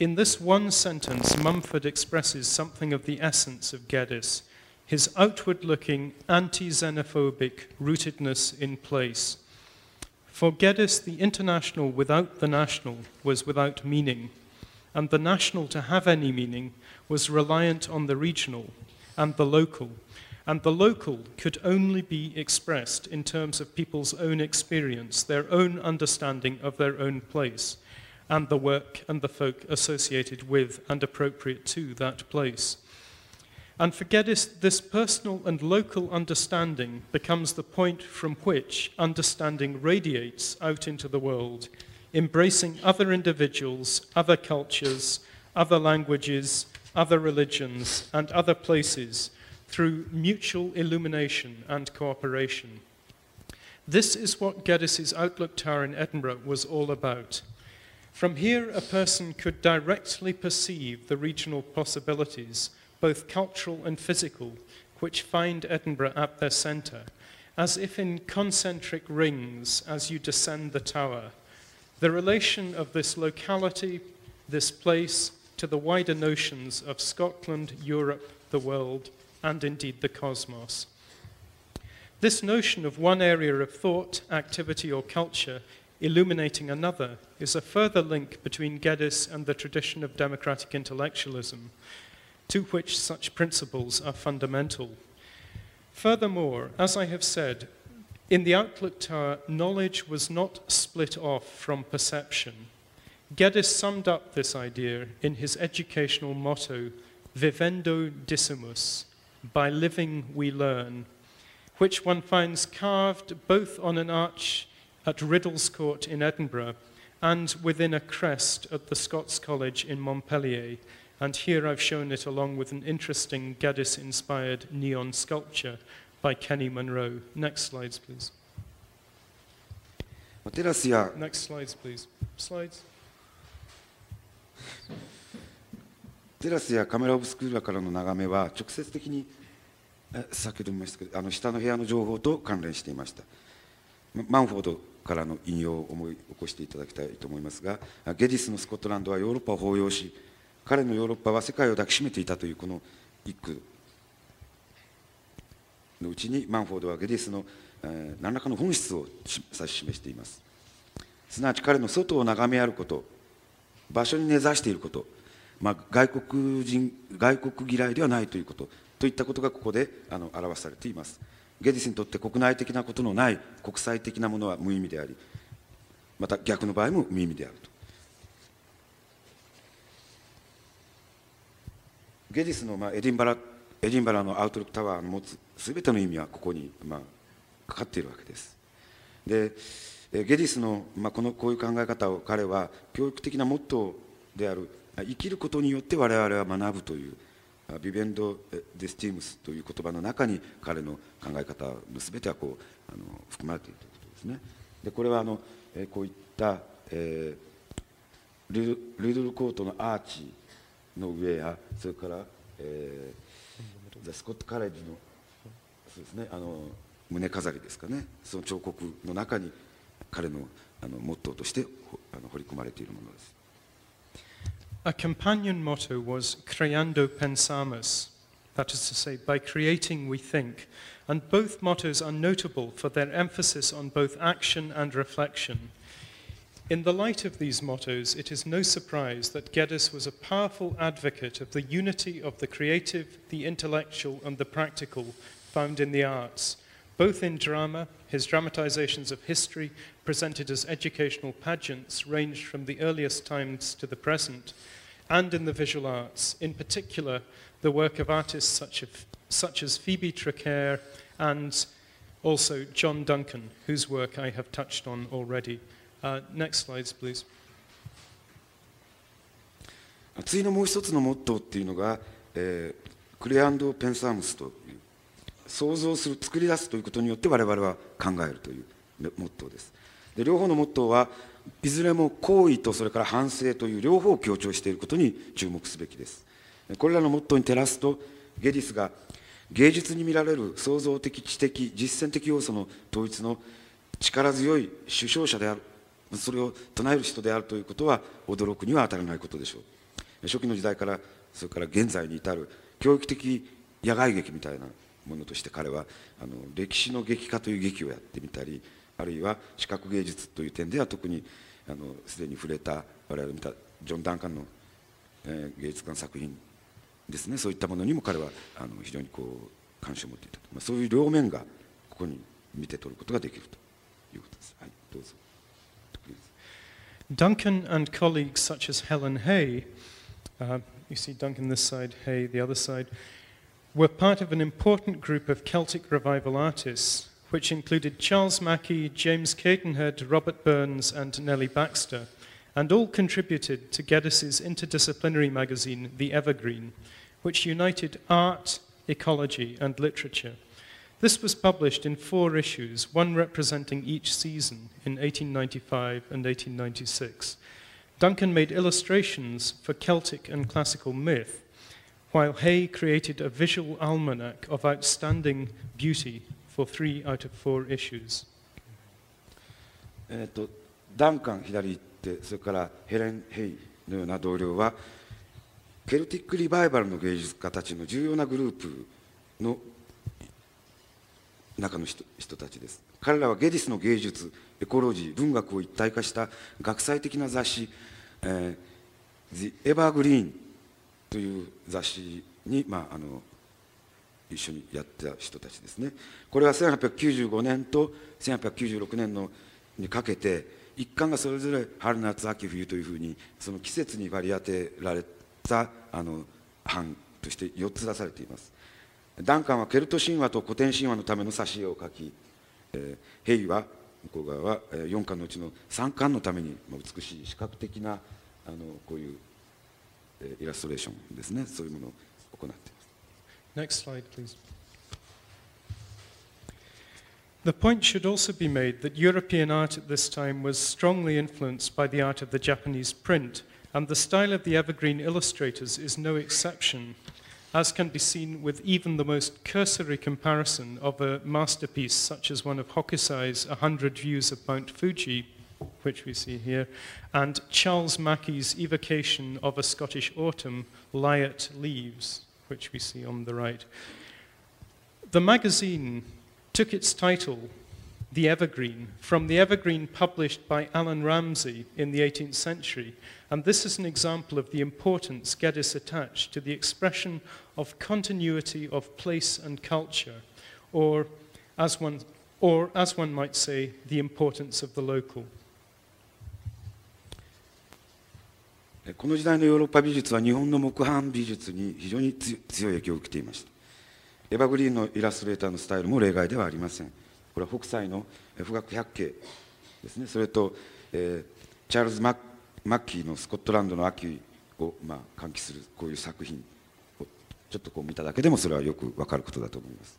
In this one sentence, Mumford expresses something of the essence of Geddes, his outward looking, anti xenophobic rootedness in place. For Geddes, the international without the national was without meaning, and the national to have any meaning was reliant on the regional and the local, and the local could only be expressed in terms of people's own experience, their own understanding of their own place, and the work and the folk associated with and appropriate to that place. And for Geddes, this personal and local understanding becomes the point from which understanding radiates out into the world, embracing other individuals, other cultures, other languages, other religions, and other places through mutual illumination and cooperation. This is what Geddes' Outlook Tower in Edinburgh was all about. From here, a person could directly perceive the regional possibilities both cultural and physical, which find Edinburgh at their centre, as if in concentric rings as you descend the tower. The relation of this locality, this place, to the wider notions of Scotland, Europe, the world, and indeed the cosmos. This notion of one area of thought, activity, or culture illuminating another is a further link between Geddes and the tradition of democratic intellectualism, to which such principles are fundamental. Furthermore, as I have said, in the Outlook Tower, knowledge was not split off from perception. Geddes summed up this idea in his educational motto, Vivendo Dissimus, by living we learn, which one finds carved both on an arch at Riddles Court in Edinburgh and within a crest at the Scots College in Montpellier, and here I've shown it along with an interesting Gaddis inspired neon sculpture by Kenny Monroe. Next slides, please. テラスや Next slides, please. Slides. テラスやカメラオブスクーラからの眺めは直接的にえ先ほども言いましたけどあの下の部屋の情報と関連していましたまマンフォードからの引用を思い起こしていただきたいと思いますがゲディスのスコットランドはヨーロッパを包容し彼のヨーロッパは世界を抱きしめていたというこの一句のうちにマンフォードはゲディスの、えー何らかの本質を指し示しています。すなわち彼の外を眺めあること場所に根ざしていること、まあ、外国人外国嫌いではないということといったことがここであの表されています。ゲディスにとって国内的なことのない国際的なものは無意味でありまた逆の場合も無意味であると。ゲディスの、まあ、エディンバラエディンバラのアウトロックタワーの持つ全ての意味はここに、まあ、かかっているわけです。でゲディスの、まあ、このこういう考え方を彼は教育的なモットーである生きることによって我々は学ぶという vivendo discimus という言葉の中に彼の考え方の全てはこうあの含まれているということですね。でこれはあの、こういった、えーリドルコートのアーチの上やそれから、えーザ・スコット・カレッジのそうですねあの胸飾りですかねその彫刻の中に彼のあのモットーとしてあの彫り込まれているものです A companion motto was Creando Pensamus, that is to say, by creating we think, and both mottos are notable for their emphasis on both action and reflection. In the light of these mottos, it is no surprise that Geddes was a powerful advocate of the unity of the creative, the intellectual, and the practical found in the arts, both in drama, his dramatizations of history, presented as educational pageants, ranged from the earliest times to the present, and in the visual arts, in particular, the work of artists such, such as Phoebe Traquair and also John Duncan, whose work I have touched on already. Uh, next slides, please. 次のもう一つのモットーっていうのが、えークレアンド・ペンサームスという想像する作り出すということによって我々は考えるというモットーですで両方のモットーはいずれも行為とそれから反省という両方を強調していることに注目すべきですこれらのモットーに照らすとゲディスが芸術に見られる創造的知的実践的要素の統一の力強い首相者であるそれを唱える人であるということは驚くには当たらないことでしょう初期の時代からそれから現在に至る教育的野外劇みたいなものとして彼はあの歴史の劇化という劇をやってみたりあるいは視覚芸術という点では特にあのすでに触れた我々見たジョン・ダンカンの、えー芸術家の作品ですねそういったものにも彼はあの非常にこう関心を持っていたと、まあ、そういう両面がここに見て取ることができるということです。はい、どうぞ。Duncan and colleagues such as Helen Hay, uh, you see Duncan this side, Hay the other side, were part of an important group of Celtic revival artists, which included Charles Mackey, James Cadenhead, Robert Burns, and Nellie Baxter, and all contributed to Geddes's interdisciplinary magazine, The Evergreen, which united art, ecology, and literature. This was published in four issues, one representing each season in 1895 and 1896. Duncan made illustrations for Celtic and classical myth, while Hay created a visual almanac of outstanding beauty for three out of four issues. えー、とダンカン左行ってそれからヘレン・ヘイのような同僚はケルティック・リバイバルの芸術家たちの重要なグループの 中の人人たちです。彼らはゲディスの芸術エコロジー文学を一体化した学際的な雑誌「えー、The Evergreen」という雑誌に、まあ、あの一緒にやってた人たちですね。これは1895年と1896年のにかけて一巻がそれぞれ春夏秋冬というふうにその季節に割り当てられたあの版として4つ出されています。ダンカンはケルト神話と古典神話のための挿絵を描き、えーヘイは向こう側は4巻のうちの3巻のためにまあ美しい視覚的なあのこういうえーイラストレーションですねそういうものを行っています Next slide, please. The point should also be made that European art at this time was strongly influenced by the art of the Japanese print, and the style of the evergreen illustrators is no exception, as can be seen with even the most cursory comparison of a masterpiece such as one of Hokusai's Hundred Views of Mount Fuji, which we see here, and Charles Mackey's evocation of a Scottish autumn, Liat Leaves, which we see on the right. The magazine took its title, The Evergreen, from the Evergreen published by Alan Ramsay in the 18th century, and this is an example of the importance Geddes attached to the expression of continuity of place and culture, or as one, or as one might say, the importance of the local. えこの時代のヨーロッパ美術は日本の木版美術に非常につ強い影響を受けていましたエバグリーンのイラストレーターのスタイルも例外ではありません これは北斎の富岳百景ですね。それと、えーチャールズ・マッキーのスコットランドの秋を、まあ、喚起するこういう作品をちょっとこう見ただけでもそれはよくわかることだと思います。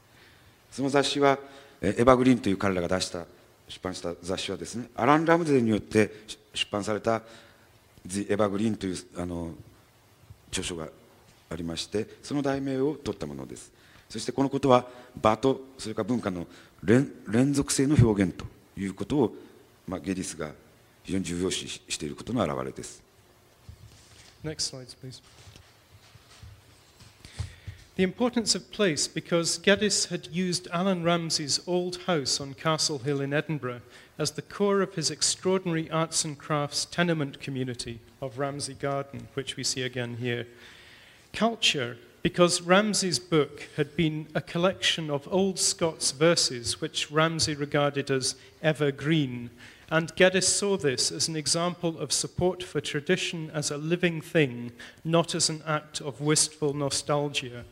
その雑誌はえエバグリーンという彼らが出した出版した雑誌はですねアラン・ラムゼによって出版された「The Evergreen」というあの著書がありましてその題名を取ったものです。そしてこのことは場とそれから文化の連連続性の表現ということを、まあ、ゲディスが非常に重要視していることの表れです Next slide, please. The importance of place because Geddes had used Alan Ramsay's old house on Castle Hill in Edinburgh as the core of his extraordinary arts and crafts tenement community of Ramsay Garden, which we see again here. Culture because Ramsay's book had been a collection of old Scots verses which Ramsay regarded as evergreen and Geddes saw this as an example of support for tradition as a living thing, not as an act of wistful nostalgia.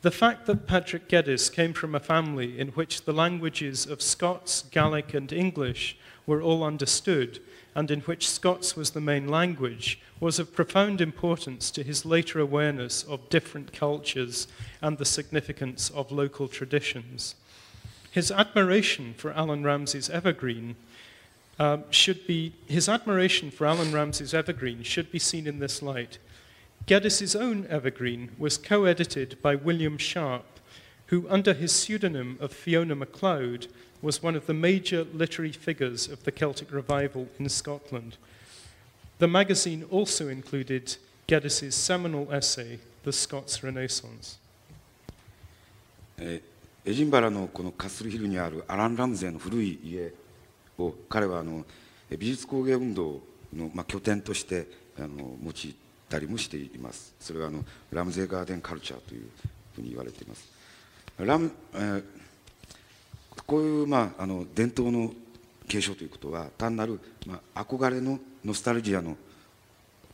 The fact that Patrick Geddes came from a family in which the languages of Scots, Gaelic, and English were all understood, and in which Scots was the main language, was of profound importance to his later awareness of different cultures and the significance of local traditions. His admiration for Alan Ramsay's Evergreen um, should be, his admiration for Alan Ramsay's Evergreen should be seen in this light. Geddes's own Evergreen was co edited by William Sharp, who, under his pseudonym of Fiona MacLeod, was one of the major literary figures of the Celtic revival in Scotland. The magazine also included Geddes' seminal essay, The Scots Renaissance. えエジンバラのこのカッスルヒルにあるアラン・ラムゼの古い家を彼はあの美術工芸運動の、まあ、拠点としてあの用いたりもしていますそれはあのラムゼーガーデンカルチャーというふうに言われていますラム、えーこういう、まあ、あの伝統の継承ということは単なる、まあ、憧れのノスタルジアの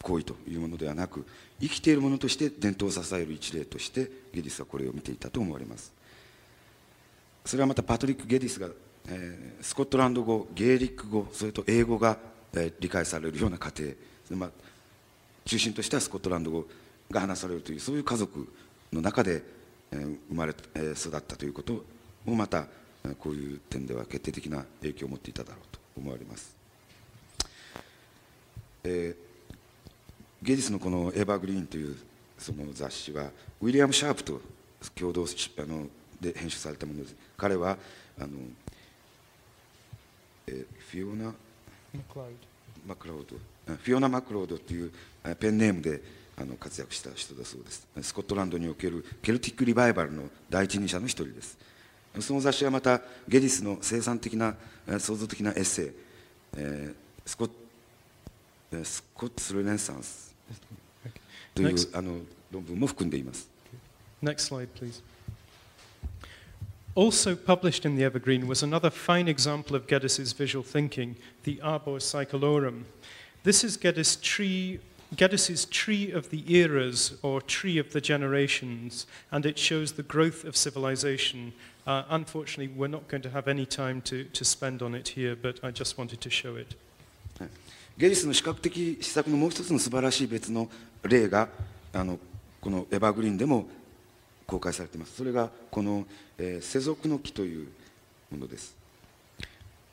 行為というものではなく生きているものとして伝統を支える一例としてゲディスはこれを見ていたと思われます。それはまたパトリック・ゲディスが、えースコットランド語ゲーリック語それと英語が、えー理解されるような家庭、まあ、中心としてはスコットランド語が話されるというそういう家族の中で、えー生まれ、えー育ったということもまたこういう点では決定的な影響を持っていただろうと思われます。えーゲディスのこの「エヴァーグリーン」というその雑誌はウィリアム・シャープと共同しあので編集されたものです彼はあの、えーフィオナ・.マクロードあフィオナ・マクロードというあペンネームであの活躍した人だそうですスコットランドにおけるケルティック・リバイバルの第一人者の一人ですその雑誌はまたゲディスの生産的な創造的なエッセイ、えー、スコスコッツ・ルネサンスというあの論文も含んでいます。Next slide, please. Also published in the Evergreen was another fine example of Geddes' visual thinking, the Arbor Cyclorum. This is Geddes' tree Tree of the Eras, or Tree of the Generations, and it shows the growth of civilization Uh, unfortunately, we're not going to have any time to, to spend on it here, but I just wanted to show it. ゲディスの視覚的施策のもう一つの素晴らしい別の例があのこの「エヴァーグリーン」でも公開されています。それがこの、えー世俗の木というものです。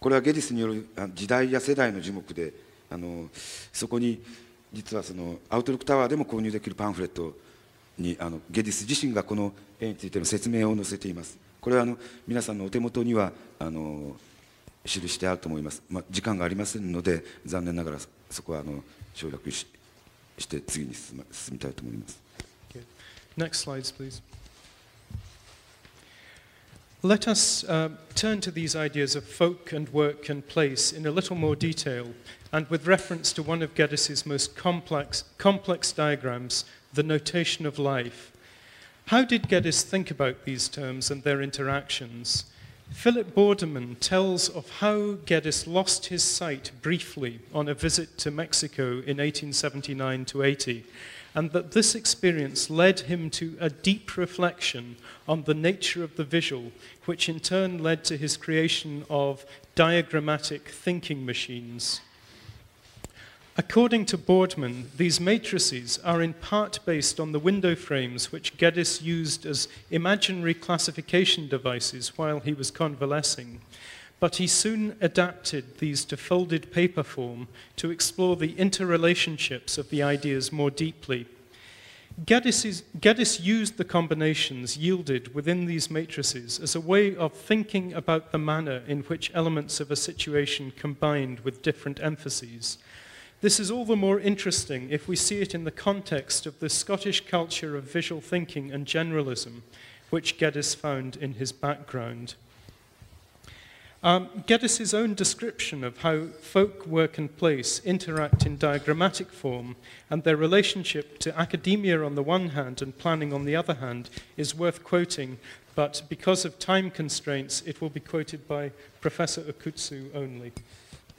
これはゲディスによるあ時代や世代の樹木であのそこに実はそのアウトロックタワーでも購入できるパンフレットにあのゲディス自身がこの絵についての説明を載せています。これはあの皆さんのお手元にはあの記してあると思います、まあ、時間がありませんので残念ながらそこはあの省略しして次に進,、ま、進みたいと思います Okay. Next slides, please. Let us uh, turn to these ideas of folk and work and place in a little more detail, and with reference to one of Geddes's most complex, complex diagrams, the notation of life. How did Geddes think about these terms and their interactions? Philip Bordeman tells of how Geddes lost his sight briefly on a visit to Mexico in 1879 to 80, and that this experience led him to a deep reflection on the nature of the visual, which in turn led to his creation of diagrammatic thinking machines. According to Boardman, these matrices are in part based on the window frames which Geddes used as imaginary classification devices while he was convalescing. but he soon adapted these to folded paper form to explore the interrelationships of the ideas more deeply. Geddes, used the combinations yielded within these matrices as a way of thinking about the manner in which elements of a situation combined with different emphases. This is all the more interesting if we see it in the context of the Scottish culture of visual thinking and generalism, which Geddes found in his background. Um, Geddes' own description of how folk, work, and place interact in diagrammatic form and their relationship to academia on the one hand and planning on the other hand is worth quoting, but because of time constraints, it will be quoted by Professor Okutsu only.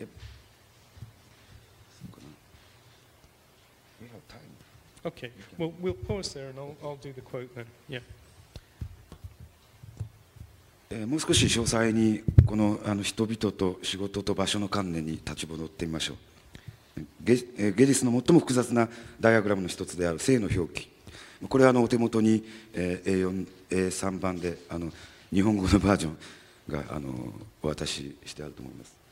Yep. Okay, well, we'll pause there and I'll, I'll do the quote then. Yeah. えーもう少し詳細にこのあの人々と仕事と場所の観念に立ち戻ってみましょうゲ,、えーゲディスの最も複雑なダイアグラムの一つである正の表記これはあのお手元に、えー A4、A3 番であの日本語のバージョンがあのお渡ししてあると思います